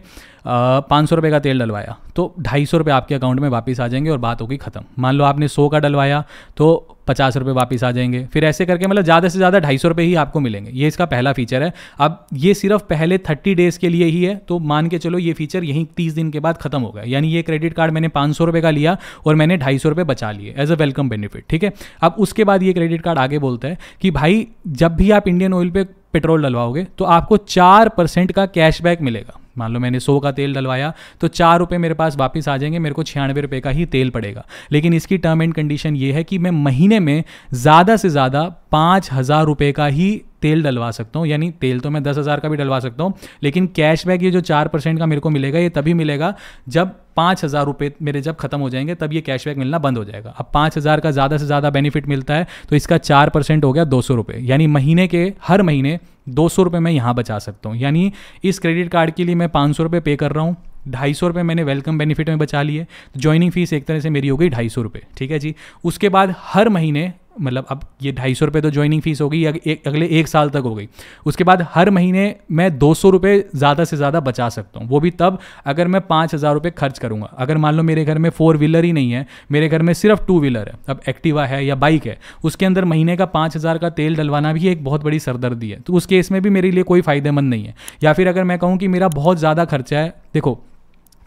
पाँच सौ रुपये का तेल डलवाया। तो ढाई सौ रुपये आपके अकाउंट में वापस आ जाएँगे और बात होगी ख़त्म। मान लो आपने सौ का डलवाया तो पचास रुपये वापस आ जाएँगे। फिर ऐसे करके मतलब ज़्यादा से ज़्यादा ढाई सौ रुपये ही आपको मिलेंगे। ये इसका पहला फीचर है। अब ये सिर्फ़ पहले थर्टी डेज़ के लिए ही है तो मान के चलो ये फीचर यहीं तीस दिन के बाद खत्म होगा यानी ये क्रेडिट कार्ड मैंने पाँच सौ रुपये का लिया और मैंने ढाई सौ रुपये बचा लिए एज अ वेलकम बेनिफिट ठीक है? अब उसके बाद ये क्रेडिट कार्ड आगे बोलता है कि भाई, जब भी आप इंडियन ऑयल पे पेट्रोल डलवाओगे तो आपको चार परसेंट का कैशबैक मिलेगा। मान लो मैंने सौ का तेल डलवाया तो चार रुपये मेरे पास वापस आ जाएँगे, मेरे को छियानवे रुपये का ही तेल पड़ेगा। लेकिन इसकी टर्म एंड कंडीशन ये है कि मैं महीने में ज़्यादा से ज़्यादा पाँच हज़ार रुपये का ही तेल डलवा सकता हूँ, यानी तेल तो मैं दस हज़ार का भी डलवा सकता हूँ, लेकिन कैशबैक ये जो चार परसेंट का मेरे को मिलेगा, ये तभी मिलेगा जब पाँच हज़ार रुपये मेरे जब खत्म हो जाएँगे, तब ये कैशबैक मिलना बंद हो जाएगा। अब पाँच हज़ार का ज़्यादा से ज़्यादा बेनिफिट मिलता है तो इसका चार परसेंट हो गया दो सौ रुपये यानी महीने के हर महीने दो सौ रुपये मैं यहाँ बचा सकता हूँ। यानी इस क्रेडिट कार्ड के लिए मैं पाँच सौ रुपये पे कर रहा हूँ, ढाई सौ रुपये मैंने वेलकम बेनिफिट में बचा लिए तो ज्वाइनिंग फ़ीस एक तरह से मेरी हो गई ढाई सौ रुपये ठीक है जी? उसके बाद हर महीने मतलब अब ये ढाई सौ रुपये तो ज्वाइनिंग फ़ीस हो गई अगले एक साल तक हो गई। उसके बाद हर महीने मैं दो सौ रुपये ज़्यादा से ज़्यादा बचा सकता हूँ। वो भी तब अगर मैं पाँच हज़ार रुपये खर्च करूँगा। अगर मान लो मेरे घर में फोर व्हीलर ही नहीं है, मेरे घर में सिर्फ़ टू व्हीलर है, अब एक्टिवा है या बाइक है, उसके अंदर महीने का पाँच हज़ार का तेल डलवाना भी एक बहुत बड़ी सरदर्दी है। तो उस केस में भी मेरे लिए कोई फ़ायदेमंद नहीं है। या फिर अगर मैं कहूँ कि मेरा बहुत ज़्यादा खर्चा है, देखो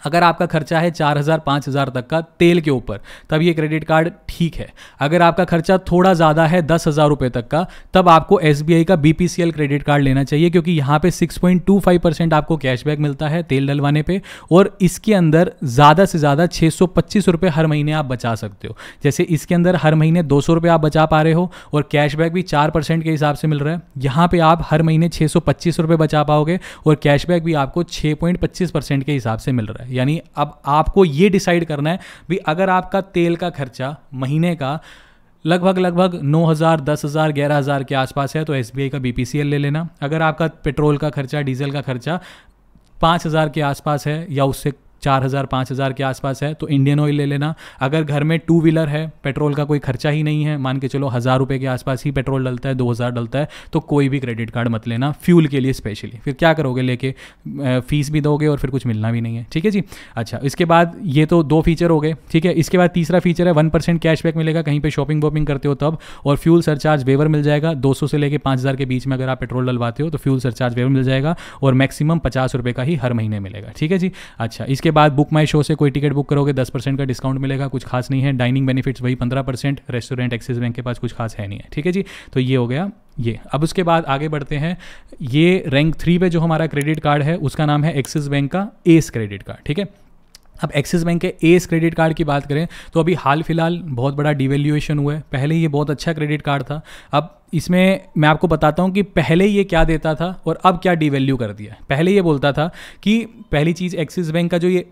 अगर आपका खर्चा है चार हज़ार, पाँच हज़ार तक का तेल के ऊपर, तब ये क्रेडिट कार्ड ठीक है। अगर आपका खर्चा थोड़ा ज़्यादा है, दस हज़ार रुपये तक का, तब आपको SBI का BPCL क्रेडिट कार्ड लेना चाहिए, क्योंकि यहाँ पे 6.25 परसेंट आपको कैशबैक मिलता है तेल डलवाने पे, और इसके अंदर ज़्यादा से ज़्यादा छः सौ हर महीने आप बचा सकते हो। जैसे इसके अंदर हर महीने दो सौ आप बचा पा रहे हो, और कैशबैक भी चार परसेंट के हिसाब से मिल रहा है। यहाँ पे आप हर महीने छः सौ बचा पाओगे, और कैशबैक भी आपको छः के हिसाब से मिल रहा है। यानी अब आपको ये डिसाइड करना है भी अगर आपका तेल का खर्चा महीने का लगभग लगभग नौ हज़ार, दस हज़ार, ग्यारह हज़ार के आसपास है तो SBI का BPCL ले लेना। अगर आपका पेट्रोल का खर्चा, डीजल का खर्चा पाँच हज़ार के आसपास है या उससे चार हज़ार, पाँच हज़ार के आसपास है तो इंडियन ऑयल ले लेना। अगर घर में टू व्हीलर है पेट्रोल का कोई खर्चा ही नहीं है, मान के चलो हज़ार रुपये के आसपास ही पेट्रोल डलता है, दो हज़ार डलता है तो कोई भी क्रेडिट कार्ड मत लेना फ्यूल के लिए स्पेशली फिर क्या करोगे लेके? फ़ीस भी दोगे और फिर कुछ मिलना भी नहीं है। ठीक है जी? अच्छा इसके बाद ये तो दो फीचर हो गए, ठीक है? इसके बाद तीसरा फीचर है वन परसेंट कैशबैक मिलेगा, कहीं पर शॉपिंग वॉपिंग करते हो तब, और फ्यूल सरचार्ज वेवर मिल जाएगा, दो सौ से लेकर पाँच हज़ार के बीच में अगर आप पेट्रोल डलवाते हो तो फ्यूल सरचार्ज वेवर मिल जाएगा, और मैक्सिमम पचास रुपये का ही हर महीने मिलेगा। ठीक है जी? अच्छा इसके बाद बुक माई शो से कोई टिकट बुक करोगे, दस परसेंट का डिस्काउंट मिलेगा, कुछ खास नहीं है। डाइनिंग बेनिफिट्स वही पंद्रह परसेंट रेस्टोरेंट एक्सिस बैंक के पास कुछ खास है नहीं है। ठीक है जी? तो ये हो गया ये। अब उसके बाद आगे बढ़ते हैं। ये रैंक थ्री पे जो हमारा क्रेडिट कार्ड है, उसका नाम है एक्सिस बैंक का एस क्रेडिट कार्ड ठीक है? अब एक्सिस बैंक के एस क्रेडिट कार्ड की बात करें तो अभी हाल फ़िलहाल बहुत बड़ा डिवेल्यूएशन हुआ है। पहले ये बहुत अच्छा क्रेडिट कार्ड था। अब इसमें मैं आपको बताता हूँ कि पहले ये क्या देता था और अब क्या डिवेल्यू कर दिया पहले ये बोलता था कि पहली चीज़ एक्सिस बैंक का जो ये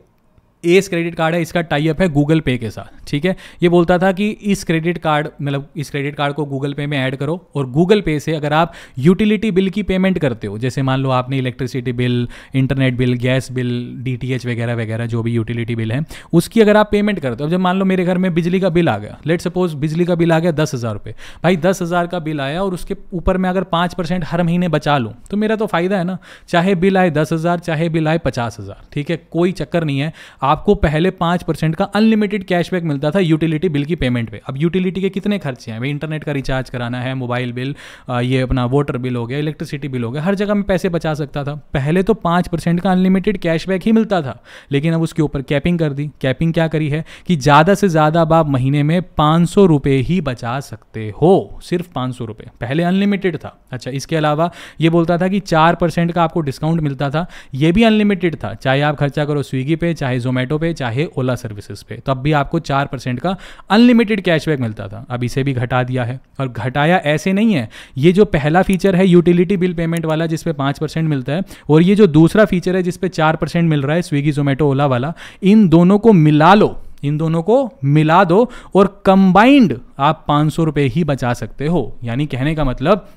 एस क्रेडिट कार्ड है, इसका टाई अप है गूगल पे के साथ, ठीक है? ये बोलता था कि इस क्रेडिट कार्ड मतलब इस क्रेडिट कार्ड को गूगल पे में ऐड करो और गूगल पे से अगर आप यूटिलिटी बिल की पेमेंट करते हो, जैसे मान लो आपने electricity bill internet bill gas bill DTH वगैरह वगैरह जो भी यूटिलिटी बिल है, उसकी अगर आप पेमेंट करते हो जब मान लो मेरे घर में बिजली का बिल आ गया लेट सपोज़ बिजली का बिल आ गया दस हज़ार रुपये, भाई दस हज़ार का बिल आया और उसके ऊपर मैं अगर पाँच परसेंट हर महीने बचा लूँ तो मेरा तो फ़ायदा है ना, चाहे बिल आए दस हज़ार, चाहे बिल आए पचास हज़ार, ठीक है? कोई चक्कर नहीं है आपको पहले पाँच परसेंट का अनलिमिटेड कैशबैक मिलता था यूटिलिटी बिल की पेमेंट पे। अब यूटिलिटी के कितने खर्चे हैं? भाई इंटरनेट का रिचार्ज कराना है मोबाइल बिल ये अपना वाटर बिल हो गया इलेक्ट्रिसिटी बिल हो गया, हर जगह में पैसे बचा सकता था। पहले तो पाँच परसेंट का अनलिमिटेड कैशबैक ही मिलता था, लेकिन अब उसके ऊपर कैपिंग कर दी। कैपिंग क्या करी है? कि ज़्यादा से ज़्यादा अब आप महीने में पाँच सौ रुपये ही बचा सकते हो, सिर्फ़ पाँच सौ रुपये पहले अनलिमिटेड था। अच्छा इसके अलावा ये बोलता था कि चार परसेंट का आपको डिस्काउंट मिलता था, ये भी अनलिमिटेड था। चाहे आप खर्चा करो स्विगी पे, चाहे जोमेटो पे, चाहे ओला सर्विसेज़ पे। तब भी आपको चार परसेंट का अनलिमिटेड कैशबैक मिलता था। अब इसे भी घटा दिया है। और घटाया ऐसे नहीं है। ये जो पहला फीचर है यूटिलिटी बिल पेमेंट वाला जिसपे पाँच परसेंट मिलता है, और ये जो दूसरा फीचर है जिसपे चार परसेंट मिल रहा है स्विगी जोमेटो ओला वाला, इन दोनों को मिला लो। इन दोनों को मिला दो और कंबाइंड आप पाँच सौ रुपये ही बचा सकते हो। यानी कहने का मतलब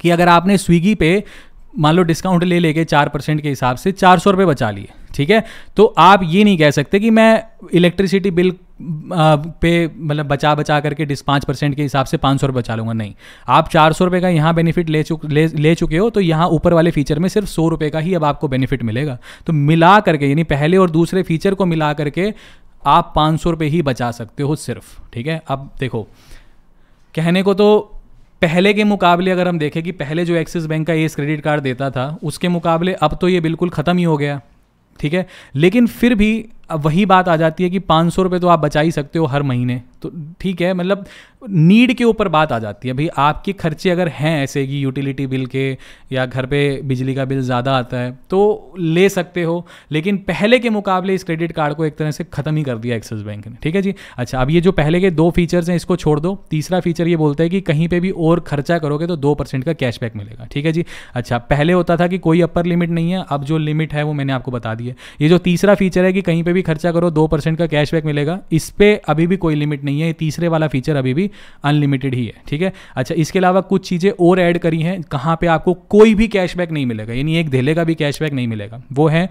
कि अगर आपने स्विगी पे, मान लो डिस्काउंट ले लेके चार परसेंट के हिसाब से चार सौ रुपये बचा लिए ठीक है? तो आप ये नहीं कह सकते कि मैं इलेक्ट्रिसिटी बिल पे मतलब बचा बचा करके डिस पाँच परसेंट के हिसाब से पाँच सौ रुपये बचा लूँगा। नहीं। आप चार सौ रुपये का यहाँ बेनिफिट ले चुक, ले ले चुके हो तो यहाँ ऊपर वाले फीचर में सिर्फ़ सौ रुपये का ही अब आपको बेनिफिट मिलेगा। तो मिला करके, यानी पहले और दूसरे फीचर को मिला करके आप पाँच सौ रुपये ही बचा सकते हो सिर्फ़। ठीक है? अब देखो, कहने को तो पहले के मुकाबले अगर हम देखें कि पहले जो एक्सिस बैंक का एस क्रेडिट कार्ड देता था, उसके मुकाबले अब तो ये बिल्कुल ख़त्म ही हो गया। ठीक है? लेकिन फिर भी अब वही बात आ जाती है कि पाँच सौ रुपये तो आप बचा ही सकते हो हर महीने। तो ठीक है मतलब नीड के ऊपर बात आ जाती है। भाई, आपके खर्चे अगर हैं ऐसे कि यूटिलिटी बिल के या घर पे बिजली का बिल ज़्यादा आता है तो ले सकते हो, लेकिन पहले के मुकाबले इस क्रेडिट कार्ड को एक तरह से ख़त्म ही कर दिया एक्सिस बैंक ने। ठीक है जी? अच्छा अब ये जो पहले के दो फीचर्स हैं, इसको छोड़ दो। तीसरा फीचर ये बोलता है कि कहीं पर भी और खर्चा करोगे तो दो परसेंट का कैशबैक मिलेगा। ठीक है जी? अच्छा पहले होता था कि कोई अपर लिमिट नहीं है, अब जो लिमिट है वो मैंने आपको बता दी है। ये जो तीसरा फीचर है कि कहीं पर भी खर्चा करो, दो परसेंट का कैशबैक मिलेगा। इस पर अभी भी कोई लिमिट नहीं है। तीसरे वाला फीचर अभी भी अनलिमिटेड ही है, ठीक है? अच्छा इसके अलावा कुछ चीज़ें और ऐड करी हैं, कहाँ पर आपको कोई भी कैशबैक नहीं मिलेगा। यानी एक धेले का भी कैशबैक नहीं मिलेगा। वो है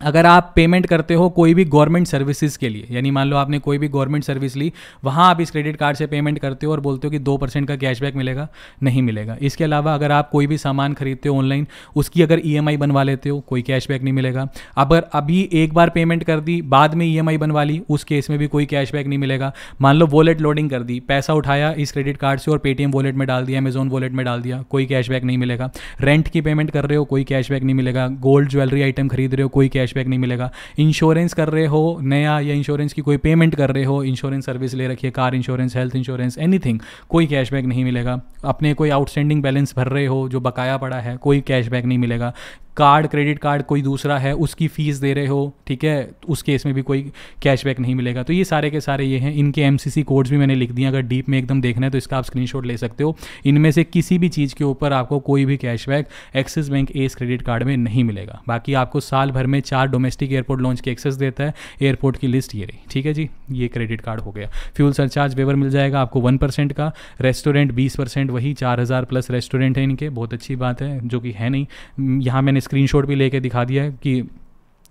अगर आप पेमेंट करते हो कोई भी गवर्नमेंट सर्विसेज़ के लिए, यानी मान लो आपने कोई भी गवर्नमेंट सर्विस ली, वहाँ आप इस क्रेडिट कार्ड से पेमेंट करते हो और बोलते हो कि दो परसेंट का कैशबैक मिलेगा, नहीं मिलेगा। इसके अलावा अगर आप कोई भी सामान खरीदते हो ऑनलाइन उसकी अगर ई e बनवा लेते हो, कोई कैशबैक नहीं मिलेगा। अगर अभी एक बार पेमेंट कर दी, बाद में ई e बनवा ली, उस केस में भी कोई कैशबैक नहीं मिलेगा। मान लो वॉलेट लोडिंग कर दी, पैसा उठाया इस क्रेडिट कार्ड से और पेटीएम वॉलेट में डाल दिया अमेजोन वॉलेट में डाल दिया, कोई कैशबैक नहीं मिलेगा। रेंट की पेमेंट कर रहे हो, कोई कैशबैक नहीं मिलेगा। गोल्ड ज्वेलरी आइटम खरीद रहे हो, कोई कैशबैक नहीं मिलेगा। इंश्योरेंस कर रहे हो, नया या इंश्योरेंस की कोई पेमेंट कर रहे हो इंश्योरेंस सर्विस ले रखी है car insurance health insurance anything कोई कैशबैक नहीं मिलेगा। अपने कोई आउटस्टैंडिंग बैलेंस भर रहे हो, जो बकाया पड़ा है, कोई कैशबैक नहीं मिलेगा। कार्ड क्रेडिट कार्ड कोई दूसरा है, उसकी फ़ीस दे रहे हो, ठीक है? उस केस में भी कोई कैशबैक नहीं मिलेगा। तो ये सारे के सारे ये हैं। इनके एमसीसी कोड्स भी मैंने लिख दिए अगर डीप में एकदम देखना है तो इसका आप स्क्रीन ले सकते हो। इनमें से किसी भी चीज़ के ऊपर आपको कोई भी cashback Axis Bank Ace credit card में नहीं मिलेगा। बाकी आपको साल भर में चार डोमेस्टिक एयरपोर्ट लॉन्च के एक्सेस देता है। एयरपोर्ट की लिस्ट ये रही। ठीक है जी? ये क्रेडिट कार्ड हो गया। फ्यूल सरचार्ज वेवर मिल जाएगा आपको वन परसेंट का। रेस्टोरेंट बीस परसेंट वही चार हज़ार प्लस रेस्टोरेंट है इनके। बहुत अच्छी बात है, जो कि है नहीं। यहाँ मैंने स्क्रीनशॉट भी लेके दिखा दिया है कि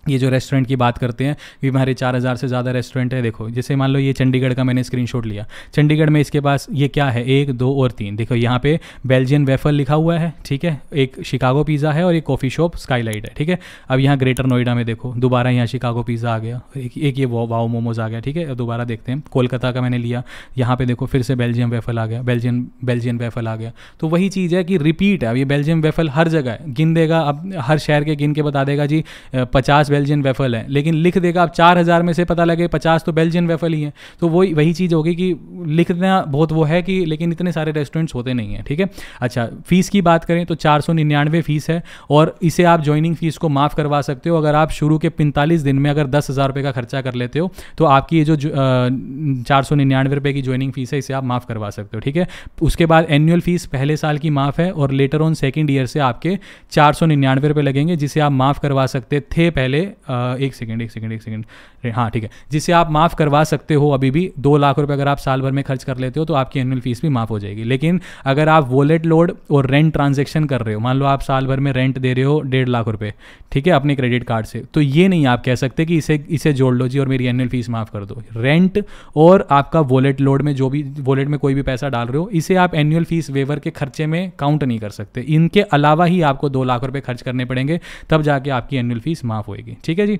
ये जो रेस्टोरेंट की बात करते हैं कि हमारे चार हज़ार से ज़्यादा रेस्टोरेंट है देखो जैसे मान लो ये चंडीगढ़ का मैंने स्क्रीनशॉट लिया। चंडीगढ़ में इसके पास ये क्या है? एक दो और तीन। देखो यहाँ पे बेल्जियन वेफल लिखा हुआ है ठीक है? एक शिकागो पिज़्ज़ा है और एक कॉफ़ी शॉप स्काईलाइट है ठीक है? अब यहाँ ग्रेटर नोएडा में देखो दोबारा यहाँ शिकागो पिज़्ज़ा आ गया। एक, एक ये वाओ मोमोज आ गया ठीक है? दोबारा देखते हैं। कोलकाता का मैंने लिया। यहाँ पे देखो फिर से बेल्जियम वेफल आ गया बेल्जियन बेल्जियन वेफल आ गया। तो वही चीज़ है कि रिपीट है। अब ये बेल्जियम वेफल हर जगह गिन देगा अब हर शहर के गिन के बता देगा जी पचास बेल्जियन वेफल है। लेकिन लिख देगा आप चार हज़ार में से पता लगे, पचास तो बेल्जियन वेफल ही है। तो वही वही चीज़ होगी कि लिखना बहुत वो है कि, लेकिन इतने सारे रेस्टोरेंट्स होते नहीं हैं, ठीक है? अच्छा फ़ीस की बात करें तो चार सौ निन्यानवे फ़ीस है, और इसे आप ज्वाइनिंग फ़ीस को माफ़ करवा सकते हो। अगर आप शुरू के पैंतालीस दिन में अगर दस हज़ार रुपये का खर्चा कर लेते हो तो आपकी ये जो चार सौ निन्यानवे रुपये की ज्वाइनिंग फ़ीस है, इसे आप माफ़ करवा सकते हो, ठीक है? उसके बाद एनुअल फ़ीस पहले साल की माफ़ है, और लेटर ऑन सेकेंड ईयर से आपके चार सौ निन्यानवे रुपये लगेंगे, जिसे आप माफ़ करवा सकते थे पहले एक सेकेंड एक सेकेंड एक सेकेंड। हाँ ठीक है। जिसे आप माफ़ करवा सकते हो अभी भी, दो लाख रुपए अगर आप साल भर में खर्च कर लेते हो तो आपकी एनुअल फ़ीस भी माफ़ हो जाएगी। लेकिन अगर आप वॉलेट लोड और रेंट ट्रांजेक्शन कर रहे हो, मान लो आप साल भर में रेंट दे रहे हो डेढ़ लाख रुपए, ठीक है, अपने क्रेडिट कार्ड से तो ये नहीं आप कह सकते कि इसे इसे जोड़ लो जी और मेरी एनुअल फ़ीस माफ़ कर दो। रेंट और आपका वॉलेट लोड में जो भी वॉलेट में कोई भी पैसा डाल रहे हो, इसे आप एनुअल फ़ीस वेवर के खर्चे में काउंट नहीं कर सकते। इनके अलावा ही आपको दो लाख रुपए खर्च करने पड़ेंगे, तब जाके आपकी एनुअल फ़ीस माफ़ होएगी। ठीक है जी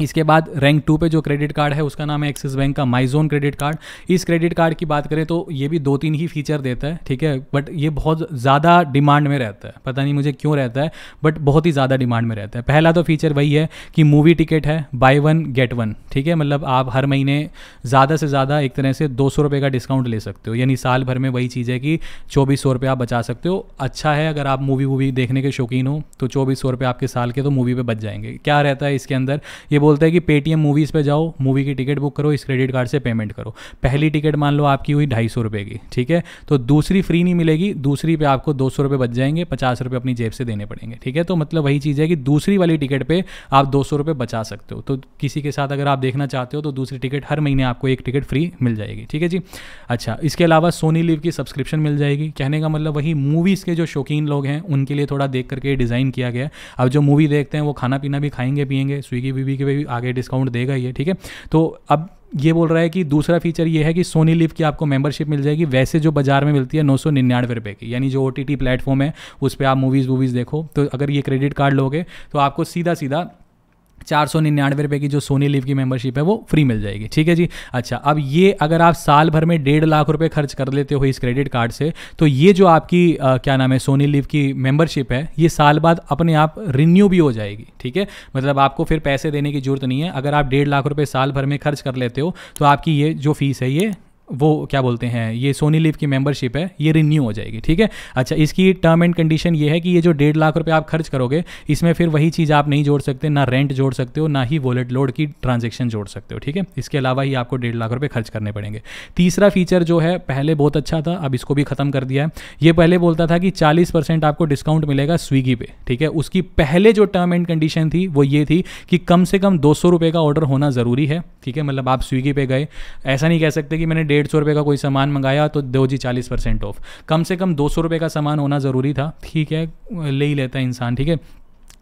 इसके बाद रैंक टू पे जो क्रेडिट कार्ड है, उसका नाम है एक्सिस बैंक का माइजोन क्रेडिट कार्ड इस क्रेडिट कार्ड की बात करें तो ये भी दो तीन ही फीचर देता है, ठीक है? बट ये बहुत ज़्यादा डिमांड में रहता है। पता नहीं मुझे क्यों रहता है बट बहुत ही ज़्यादा डिमांड में रहता है। पहला तो फीचर वही है कि मूवी टिकट है बाय वन गेट वन ठीक है? मतलब आप हर महीने ज़्यादा से ज़्यादा एक तरह से दो सौ रुपये का डिस्काउंट ले सकते हो। यानी साल भर में वही चीज़ है कि चौबीस सौ रुपये आप बचा सकते हो। अच्छा है अगर आप मूवी वूवी देखने के शौकीन हो तो चौबीस सौ रुपये आपके साल के तो मूवी पे बच जाएँगे। क्या रहता है इसके अंदर? ये बोलता है कि पेटीएम मूवीज़ पे जाओ मूवी की टिकट बुक करो, इस क्रेडिट कार्ड से पेमेंट करो। पहली टिकट मान लो आपकी हुई ढाई सौ रुपये की, ठीक है? तो दूसरी फ्री नहीं मिलेगी, दूसरी पे आपको दो सौ रुपये बच जाएँगे, पचास रुपये अपनी जेब से देने पड़ेंगे, ठीक है? तो मतलब वही चीज़ है कि दूसरी वाली टिकट पर आप दो सौ रुपये बचा सकते हो। तो किसी के साथ अगर आप देखना चाहते हो तो दूसरी टिकट हर महीने आपको एक टिकट फ्री मिल जाएगी, ठीक है जी? अच्छा इसके अलावा सोनी लिव की सब्सक्रिप्शन मिल जाएगी। कहने का मतलब वही मूवीज़ के जो शौकीन लोग हैं, उनके लिए थोड़ा देख करके डिज़ाइन किया गया अब जो मूवी देखते हैं, वो खाना पीना भी खाएँगे, पियेंगे। स्विगी वीवी के भी आगे डिस्काउंट देगा ये ठीक है? तो अब ये बोल रहा है कि दूसरा फीचर ये है कि सोनी लिव की आपको मेंबरशिप मिल जाएगी, वैसे जो बाज़ार में मिलती है नौ सौ निन्यानवे रुपये की, यानी जो ओ टी टी प्लेटफॉर्म है, उस पर आप मूवीज़ वूवीज़ देखो तो अगर ये क्रेडिट कार्ड लोगे तो आपको सीधा सीधा चार सौ निन्यानवे रुपये की जो सोनी लिव की मेंबरशिप है वो फ्री मिल जाएगी। ठीक है जी? अच्छा अब ये अगर आप साल भर में डेढ़ लाख रुपए खर्च कर लेते हो इस क्रेडिट कार्ड से तो ये जो आपकी आ, क्या नाम है सोनी लिव की मेंबरशिप है ये साल बाद अपने आप रिन्यू भी हो जाएगी। ठीक है? मतलब आपको फिर पैसे देने की ज़रूरत नहीं है। अगर आप डेढ़ लाख रुपये साल भर में खर्च कर लेते हो तो आपकी ये जो फ़ीस है ये वो क्या बोलते हैं, ये सोनी लिव की मेंबरशिप है, ये रिन्यू हो जाएगी, ठीक है? अच्छा इसकी टर्म एंड कंडीशन ये है कि ये जो डेढ़ लाख रुपए आप खर्च करोगे, इसमें फिर वही चीज़ आप नहीं जोड़ सकते, ना रेंट जोड़ सकते हो, ना ही वॉलेट लोड की ट्रांजेक्शन जोड़ सकते हो, ठीक है? इसके अलावा ही आपको डेढ़ लाख रुपये खर्च करने पड़ेंगे। तीसरा फीचर जो है, पहले बहुत अच्छा था, अब इसको भी ख़त्म कर दिया है। ये पहले बोलता था कि चालीस परसेंट आपको डिस्काउंट मिलेगा स्विगी पे, ठीक है? उसकी पहले जो टर्म एंड कंडीशन थी, वो ये थी कि कम से कम दो सौ रुपये का ऑर्डर होना ज़रूरी है, ठीक है? मतलब आप स्विगी पे गए, ऐसा नहीं कह सकते कि मैंने डेढ़ सौ रुपये का कोई सामान सामान मंगाया तो दो जी चालीस परसेंट ऑफ़। कम से कम दो सौ रुपये का सामान होना ज़रूरी था। ठीक है, ले ही लेता है इंसान, ठीक है?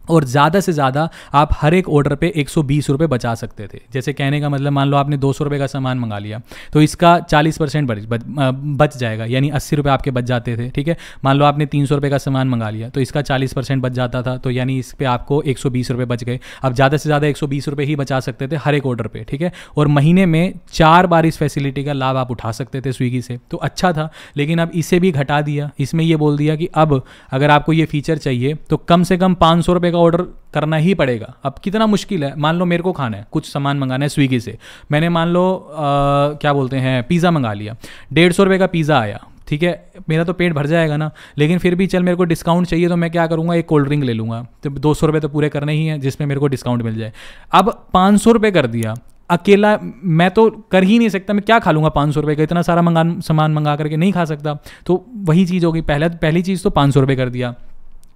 और ज़्यादा से ज़्यादा आप हर एक ऑर्डर पे एक सौ बचा सकते थे। जैसे कहने का मतलब मान लो आपने दो सौ का सामान मंगा लिया तो इसका चालीस परसेंट बच, बच, जाएगा यानी अस्सी रुपये आपके बच जाते थे ठीक है? मान लो आपने तीन सौ का सामान मंगा लिया तो इसका चालीस परसेंट बच जाता था तो यानी इस पर आपको एक सौ बच गए। आप ज़्यादा से ज़्यादा एक सौ ही बचा सकते थे हर एक ऑर्डर पर ठीक है? और महीने में चार बार इस फैसिलिटी का लाभ आप उठा सकते थे स्विगी से तो अच्छा था लेकिन अब इसे भी घटा दिया। इसमें यह बोल दिया कि अब अगर आपको ये फीचर चाहिए तो कम से कम पाँच सौ का ऑर्डर करना ही पड़ेगा। अब कितना मुश्किल है। मान लो मेरे को खाना है कुछ सामान मंगाना है स्विगी से। मैंने मान लो आ, क्या बोलते हैं पिज़्ज़ा मंगा लिया। डेढ़ सौ रुपये का पिज़्ज़ा आया ठीक है? मेरा तो पेट भर जाएगा ना। लेकिन फिर भी चल मेरे को डिस्काउंट चाहिए तो मैं क्या करूँगा एक कोल्ड ड्रिंक ले लूँगा। तो दो सौ रुपये तो पूरे करने ही हैं जिसमें मेरे को डिस्काउंट मिल जाए। अब पाँच सौ रुपये कर दिया। अकेला मैं तो कर ही नहीं सकता। मैं क्या खा लूँगा पाँच सौ रुपये का? इतना सारा मंगा सामान मंगा करके नहीं खा सकता। तो वही चीज़ होगी। पहले पहली चीज़ तो पाँच सौ रुपये कर दिया।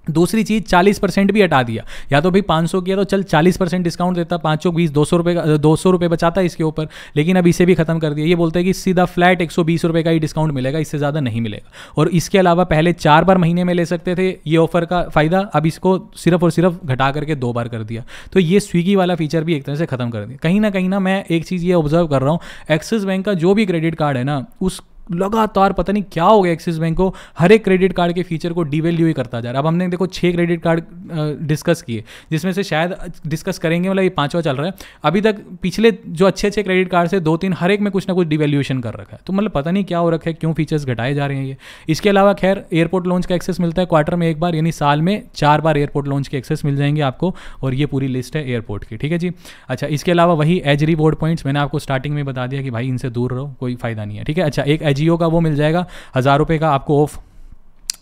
दूसरी चीज़ चालीस परसेंट भी हटा दिया। या तो भाई पाँच सौ किया तो चल चालीस परसेंट डिस्काउंट देता, पाँच सौ बीस, दो सौ रुपये का, दो सौ रुपये बचाता है इसके ऊपर, लेकिन अब इसे भी खत्म कर दिया। ये बोलते हैं कि सीधा फ्लैट एक सौ बीस रुपये का ही डिस्काउंट मिलेगा, इससे ज़्यादा नहीं मिलेगा। और इसके अलावा पहले चार बार महीने में ले सकते थे, ये ऑफ़र का फ़ायदा, अब इसको सिर्फ़ और सिर्फ़ घटा करके दो बार कर दिया। तो ये स्विगी वाला फीचर भी एक तरह से खत्म कर दिया। कहीं ना कहीं ना मैं एक चीज़ ये ऑब्ज़र्व कर रहा हूँ एक्सिस बैंक का जो भी क्रेडिट कार्ड है ना, उस लगातार पता नहीं क्या हो गया एक्सिस बैंक को। हर एक क्रेडिट कार्ड के फीचर को डिवेल्यू ही करता जा रहा है। अब हमने देखो छः क्रेडिट कार्ड डिस्कस किए, जिसमें से शायद डिस्कस करेंगे मतलब ये पांचवा चल रहा है। अभी तक पिछले जो अच्छे अच्छे क्रेडिट कार्ड है दो तीन हर एक में कुछ ना कुछ डिवेल्यूशन कर रखा है। तो मतलब पता नहीं क्या हो रखा है, क्यों फीचर्स घटाए जा रहे हैं ये। इसके अलावा खैर एयरपोर्ट लॉन्च का एक्सेस मिलता है क्वार्टर में एक बार, यानी साल में चार बार एयरपोर्ट लॉन्च के एक्सेस मिल जाएँगे आपको, और ये पूरी लिस्ट है एयरपोर्ट की, ठीक है जी? अच्छा इसके अलावा वही एज रिवॉर्ड पॉइंट्स मैंने आपको स्टार्टिंग में बता दिया कि भाई इनसे दूर रहो, कोई फ़ायदा नहीं है, ठीक है? अच्छा एक एजियो का वो मिल जाएगा। जाएगा हज़ार रुपये का आपको ऑफ़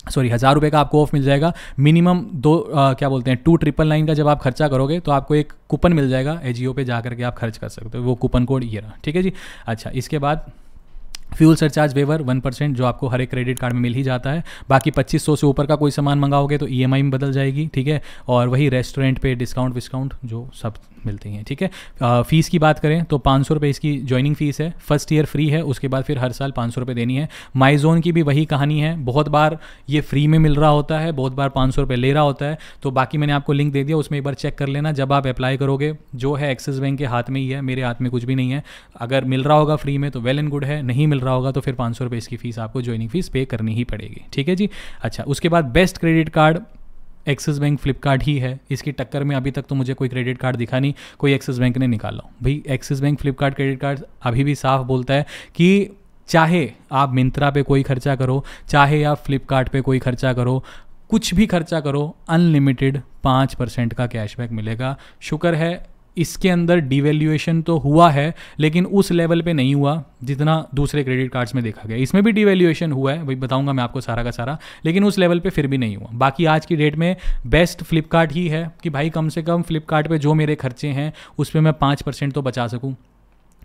सॉरी हज़ार रुपये का आपको ऑफ़ मिल जाएगा। मिनिमम दो आ, क्या बोलते हैं टू ट्रिपल नाइन का जब आप खर्चा करोगे तो आपको एक कूपन मिल जाएगा एजियो पे जा करके आप खर्च कर सकते हो। वो कूपन कोड ये रहा। ठीक है जी? अच्छा इसके बाद fuel surcharge waiver one percent जो आपको हर एक क्रेडिट कार्ड में मिल ही जाता है। बाकी पच्चीस सौ से ऊपर का कोई सामान मंगाओगे तो ईएमआई में बदल जाएगी, ठीक है? और वही रेस्टोरेंट पे डिस्काउंट विस्काउंट जो सब मिलती हैं, ठीक है? फ़ीस की बात करें तो पाँच सौ रुपये इसकी ज्वाइनिंग फ़ीस है। फ़र्स्ट ईयर फ्री है, उसके बाद फिर हर साल पाँच सौ रुपये देनी है। माई जोन की भी वही कहानी है। बहुत बार ये फ्री में मिल रहा होता है, बहुत बार पाँच सौ रुपये ले रहा होता है। तो बाकी मैंने आपको लिंक दे दिया, उसमें एक बार चेक कर लेना। जब आप अप्लाई करोगे, जो है एक्सिस बैंक के हाथ में ही है, मेरे हाथ में कुछ भी नहीं है। अगर मिल रहा होगा फ्री में तो वेल एंड गुड है, नहीं मिल रहा होगा तो फिर पाँच सौ इसकी फ़ीस आपको ज्वाइनिंग फ़ीस पे करनी ही पड़ेगी। ठीक है जी? अच्छा उसके बाद best credit card Axis Bank Flipkart ही है। इसकी टक्कर में अभी तक तो मुझे कोई क्रेडिट कार्ड दिखा नहीं, कोई एक्सिस बैंक ने निकाला भाई Axis Bank Flipkart credit card अभी भी साफ़ बोलता है कि चाहे आप मिंत्रा पे कोई खर्चा करो, चाहे आप फ्लिपकार्ट पे कोई खर्चा करो, कुछ भी खर्चा करो अनलिमिटेड पाँच परसेंट का कैशबैक मिलेगा। शुक्र है इसके अंदर डिवेल्यूएशन तो हुआ है, लेकिन उस लेवल पे नहीं हुआ जितना दूसरे क्रेडिट कार्ड्स में देखा गया। इसमें भी डिवेल्यूएशन हुआ है, वही बताऊँगा मैं आपको सारा का सारा, लेकिन उस लेवल पे फिर भी नहीं हुआ। बाकी आज की डेट में बेस्ट फ्लिपकार्ट ही है कि भाई कम से कम फ्लिपकार्ट जो मेरे खर्चे हैं, उस पर मैं पाँच परसेंट तो बचा सकूँ।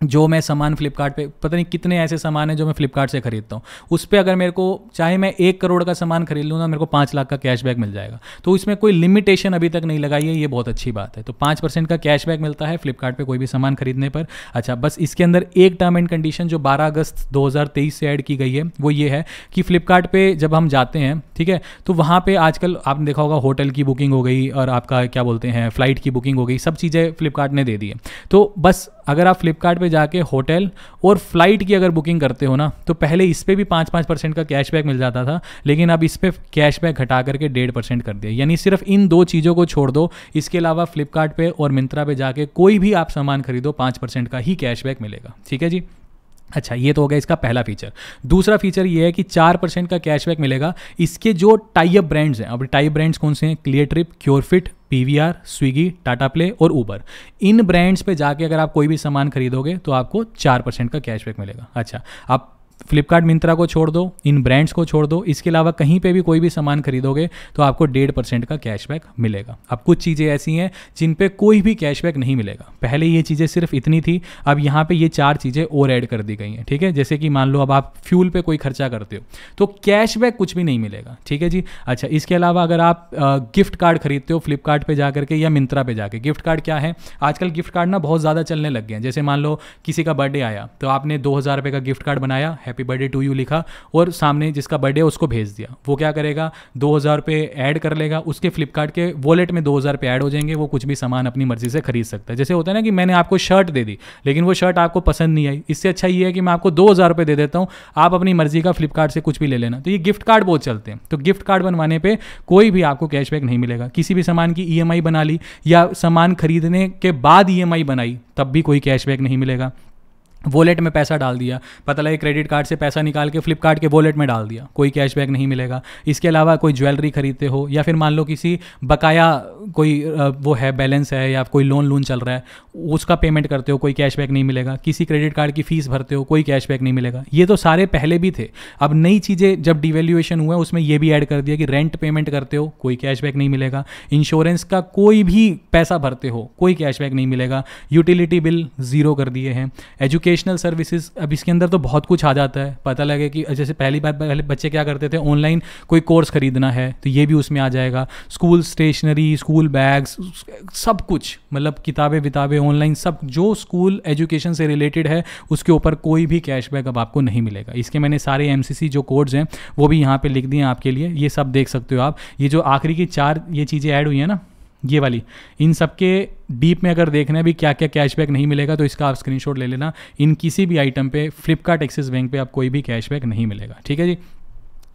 जो मैं सामान फ्लिपकार्ट पे, पता नहीं कितने ऐसे सामान हैं जो मैं फ्लिपकार्ट से खरीदता हूँ। उस पर अगर मेरे को, चाहे मैं एक करोड़ का सामान खरीद लूँ ना, मेरे को पाँच लाख का कैशबैक मिल जाएगा। तो इसमें कोई लिमिटेशन अभी तक नहीं लगाई है, ये बहुत अच्छी बात है। तो पाँच परसेंट का कैशबैक मिलता है फ्लिपकार्ट कोई भी सामान खरीदने पर। अच्छा बस इसके अंदर एक टर्म एंड कंडीशन जो बारह अगस्त दो हज़ार तेईस से ऐड की गई है, वो ये है कि फ्लिपकार्ट जब हम जाते हैं, ठीक है तो वहाँ पर आजकल आपने देखा होगा होटल की बुकिंग हो गई और आपका क्या बोलते हैं फ़्लाइट की बुकिंग हो गई, सब चीज़ें फ्लिपकार्ट ने दे दी है। तो बस अगर आप फ्लिपकार्ट पे जाके होटल और फ़्लाइट की अगर बुकिंग करते हो ना तो पहले इस पर भी पाँच पाँच परसेंट का कैशबैक मिल जाता था, लेकिन अब इस पर कैशबैक घटा करके डेढ़ परसेंट कर दिया। यानी सिर्फ़ इन दो चीज़ों को छोड़ दो, इसके अलावा फ्लिपकार्ट और मिंत्रा पे जाके कोई भी आप सामान खरीदो, पाँच परसेंट का ही कैशबैक मिलेगा। ठीक है जी? अच्छा ये तो हो गया इसका पहला फीचर दूसरा फीचर ये है कि चार परसेंट का कैशबैक मिलेगा. इसके जो टाइप ब्रांड्स हैं, अब टाइप ब्रांड्स कौन से हैं? Cleartrip Curefit P V R Swiggy Tata play और ऊबर इन ब्रांड्स पे जाके अगर आप कोई भी सामान खरीदोगे तो आपको चार परसेंट का कैशबैक मिलेगा. अच्छा आप फ्लिपकार्ट मिंत्रा को छोड़ दो, इन ब्रांड्स को छोड़ दो, इसके अलावा कहीं पे भी कोई भी सामान खरीदोगे तो आपको डेढ़ परसेंट का कैशबैक मिलेगा। अब कुछ चीज़ें ऐसी हैं जिन पे कोई भी कैशबैक नहीं मिलेगा। पहले ये चीज़ें सिर्फ़ इतनी थी, अब यहाँ पे ये चार चीज़ें और ऐड कर दी गई हैं, ठीक है? जैसे कि मान लो अब आप फ्यूल पर कोई खर्चा करते हो तो कैशबैक कुछ भी नहीं मिलेगा, ठीक है जी? अच्छा इसके अलावा अगर आप गिफ्ट कार्ड खरीदते हो फ्लिपकार्ट पर जा करके या मिंत्रा पर जाके गिफ्ट कार्ड क्या है? आजकल गिफ्ट कार्ड ना बहुत ज़्यादा चलने लग गए हैं। जैसे मान लो किसी का बर्थडे आया तो आपने दो हज़ार का गिफ्ट कार्ड बनाया हैप्पी बर्थडे टू यू लिखा और सामने जिसका बर्थडे उसको भेज दिया। वो क्या करेगा? दो हज़ार रुपये ऐड कर लेगा। उसके फ्लिपकार्ट के वॉलेट में दो हज़ार रुपये ऐड हो जाएँगे। वो कुछ भी सामान अपनी मर्ज़ी से खरीद सकता है। जैसे होता है ना कि मैंने आपको शर्ट दे दी, लेकिन वो शर्ट आपको पसंद नहीं आई। इससे अच्छा ये है कि मैं आपको दो हज़ार रुपये दे देता हूँ। आप अपनी मर्ज़ी का फ्लिपकार्ट से कुछ भी ले लेना। तो ये गिफ्ट कार्ड बहुत चलते हैं। तो गिफ्ट कार्ड बनवाने पर कोई भी आपको कैशबैक नहीं मिलेगा। किसी भी सामान की ई e बना ली या सामान खरीदने के बाद ई e बनाई, तब भी कोई कैशबैक नहीं मिलेगा। वॉलेट में पैसा डाल दिया। पता लगे क्रेडिट कार्ड से पैसा निकाल के फ्लिपकार्ट के वॉलेट में डाल दिया। कोई कैशबैक नहीं मिलेगा। इसके अलावा कोई ज्वेलरी खरीदते हो या फिर मान लो किसी बकाया कोई वो है बैलेंस है या कोई लोन लोन चल रहा है, उसका पेमेंट करते हो, कोई कैशबैक नहीं मिलेगा। किसी क्रेडिट कार्ड की फ़ीस भरते हो, कोई कैशबैक नहीं मिलेगा। ये तो सारे पहले भी थे। अब नई चीज़ें जब डिवेल्यूएशन हुआ, उसमें ये भी ऐड कर दिया कि रेंट पेमेंट करते हो, कोई कैशबैक नहीं मिलेगा। इंश्योरेंस का कोई भी पैसा भरते हो, कोई कैशबैक नहीं मिलेगा। यूटिलिटी बिल ज़ीरो कर दिए हैं। एजुकेशन एजुकेशनल सर्विसेज़ अब इसके अंदर तो बहुत कुछ आ जाता है। पता लगे कि जैसे पहली बार पहले बच्चे क्या करते थे? ऑनलाइन कोई कोर्स खरीदना है तो ये भी उसमें आ जाएगा। स्कूल स्टेशनरी स्कूल बैग्स सब कुछ मतलब किताबें, विताबें ऑनलाइन सब, जो स्कूल एजुकेशन से रिलेटेड है, उसके ऊपर कोई भी कैशबैक अब आपको नहीं मिलेगा। इसके मैंने सारे एमसीसी जो कोड्स हैं, वो भी यहाँ पर लिख दिए आपके लिए। ये सब देख सकते हो आप। ये जो आखिरी की चार, ये चीज़ें ऐड हुई हैं ना ये वाली। इन सब के डीप में अगर देखना है भी क्या क्या कैशबैक नहीं मिलेगा तो इसका आप स्क्रीनशॉट ले लेना। इन किसी भी आइटम पे फ्लिपकार्ट एक्सिस बैंक पे आप कोई भी कैशबैक नहीं मिलेगा। ठीक है जी?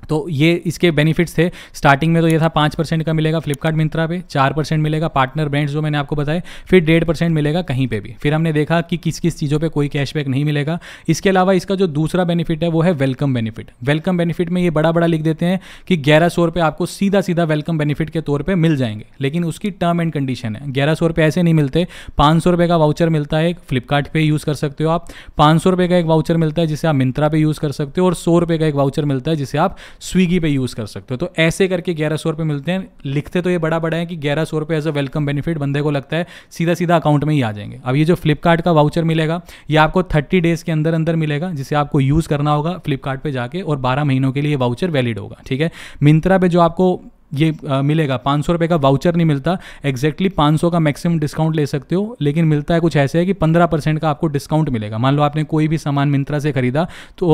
तो ये इसके बेनिफिट्स थे। स्टार्टिंग में तो ये था पाँच परसेंट का मिलेगा फ्लिपकार्ट मिंत्रा पे, चार परसेंट मिलेगा पार्टनर ब्रांड्स जो मैंने आपको बताए, फिर डेढ़ परसेंट मिलेगा कहीं पे भी। फिर हमने देखा कि किस किस चीज़ों पे कोई कैशबैक नहीं मिलेगा। इसके अलावा इसका जो दूसरा बेनिफिट है वो है वेलकम बेनिफिट वेलकम बेनिफिट में ये बड़ा बड़ा लिख देते हैं कि ग्यारह सौ रुपये आपको सीधा सीधा वेलकम बेनिफिट के तौर पर मिल जाएँगे। लेकिन उसकी टर्म एंड कंडीशन है। ग्यारह सौ रुपये ऐसे नहीं मिलते। पाँच सौ रुपये का वाउचर मिलता है फ्लिपकार्ट यूज़ कर सकते हो आप। पाँच सौ रुपये का एक वाउचर मिलता है जिसे आप मिंत्रा पर यूज़ कर सकते हो और सौ रुपये का एक वाउचर मिलता है जिसे आप स्विगी पर यूज़ कर सकते हो। तो ऐसे करके ग्यारह सौ रुपये मिलते हैं। लिखते तो ये बड़ा बड़ा है कि ग्यारह सौ रुपये एज अ वेलकम बेनिफिट बंदे को लगता है सीधा सीधा अकाउंट में ही आ जाएँगे। अब ये जो फ्लिपकार्ट का वाउचर मिलेगा ये आपको थर्टी डेज़ के अंदर अंदर मिलेगा जिसे आपको यूज़ करना होगा फ्लिपकार्ट पर जाके और बारह महीनों के लिए वाउचर वैलिड होगा ठीक है? मिंत्रा पे जो आपको ये आ, मिलेगा पाँच सौ रुपये का वाउचर नहीं मिलता। एक्जैक्टली पाँच सौ का मैक्सिमम डिस्काउंट ले सकते हो लेकिन मिलता है कुछ ऐसे है कि पंद्रह परसेंट का आपको डिस्काउंट मिलेगा। मान लो आपने कोई भी सामान मिंत्रा से खरीदा तो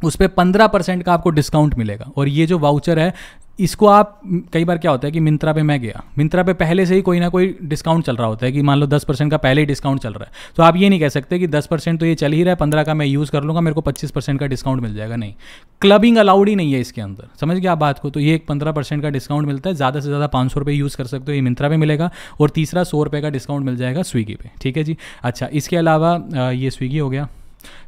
उस पर पंद्रह परसेंट का आपको डिस्काउंट मिलेगा। और ये जो वाउचर है, इसको आप, कई बार क्या होता है कि मिंत्रा पे मैं गया, मिंत्रा पे पहले से ही कोई ना कोई डिस्काउंट चल रहा होता है कि मान लो दस परसेंट का पहले ही डिस्काउंट चल रहा है। तो आप ये नहीं कह सकते कि दस परसेंट तो ये चल ही रहा है, पंद्रह का मैं यूज़ कर लूँगा, मेरे को पच्चीस परसेंट का डिस्काउंट मिल जाएगा। नहीं। क्लबिंग अलाउड ही नहीं है इसके अंदर। समझ गया आप बात को? तो ये एक पंद्रह परसेंट का डिस्काउंट मिलता है, ज़्यादा से ज़्यादा पाँच सौ रुपये यूज़ कर सकते हो, ये मिंत्रा पे मिलेगा। और तीसरा सौ रुपये का डिस्काउंट मिल जाएगा स्विगी पे। ठीक है जी? अच्छा इसके अलावा ये स्विगी हो गया।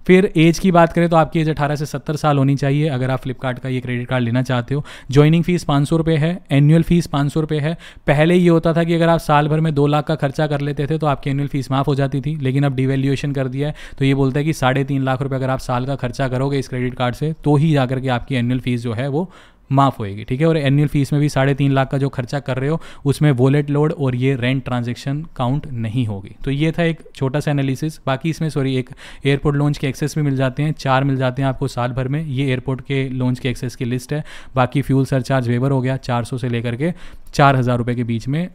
फिर एज की बात करें तो आपकी एज 18 से 70 साल होनी चाहिए। अगर आप फ्लिपकार्ट का ये क्रेडिट कार्ड लेना चाहते हो। ज्वाइनिंग फ़ीस पाँच सौ रुपये है एनुअल फ़ीस पाँच सौ रुपये है। पहले ये होता था कि अगर आप साल भर में दो लाख का खर्चा कर लेते थे तो आपकी एनुअल फ़ीस माफ़ हो जाती थी। लेकिन अब डिवेल्यूएशन कर दिया है तो ये बोलता है कि साढ़े तीन लाख रुपये अगर आप साल का खर्चा करोगे इस क्रेडिट कार्ड से तो ही जाकर के आपकी एनुअल फ़ीस जो है वो माफ़ होएगी, ठीक है? और एनुअल फ़ीस में भी साढ़े तीन लाख का जो खर्चा कर रहे हो, उसमें वॉलेट लोड और ये रेंट ट्रांजेक्शन काउंट नहीं होगी। तो ये था एक छोटा सा एनालिसिस बाकी इसमें सॉरी एक एयरपोर्ट लॉन्च के एक्सेस भी मिल जाते हैं, चार मिल जाते हैं आपको साल भर में। ये एयरपोर्ट के लॉन्च के एक्सेस की लिस्ट है। बाकी फ्यूल सरचार्ज वेवर हो गया चार सौ से लेकर के चार हज़ार रुपये के बीच में।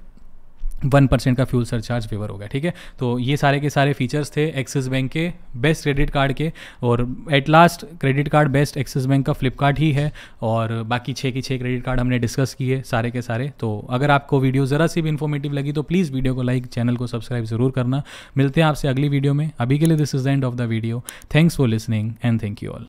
वन परसेंट का फ्यूल सरचार्ज फेवर हो गया, ठीक है? तो ये सारे के सारे फीचर्स थे एक्सिस बैंक के, बेस्ट क्रेडिट कार्ड के, और at last credit card best Axis Bank का फ्लिपकार्ट ही है, और बाकी छः की छः क्रेडिट कार्ड हमने डिस्कस किए सारे के सारे। तो अगर आपको वीडियो ज़रा सी भी इन्फॉर्मेटिव लगी तो प्लीज़ वीडियो को लाइक चैनल को सब्सक्राइब ज़रूर करना। मिलते हैं आपसे अगली वीडियो में। अभी के लिए this is the end of the video thanks for listening and thank you all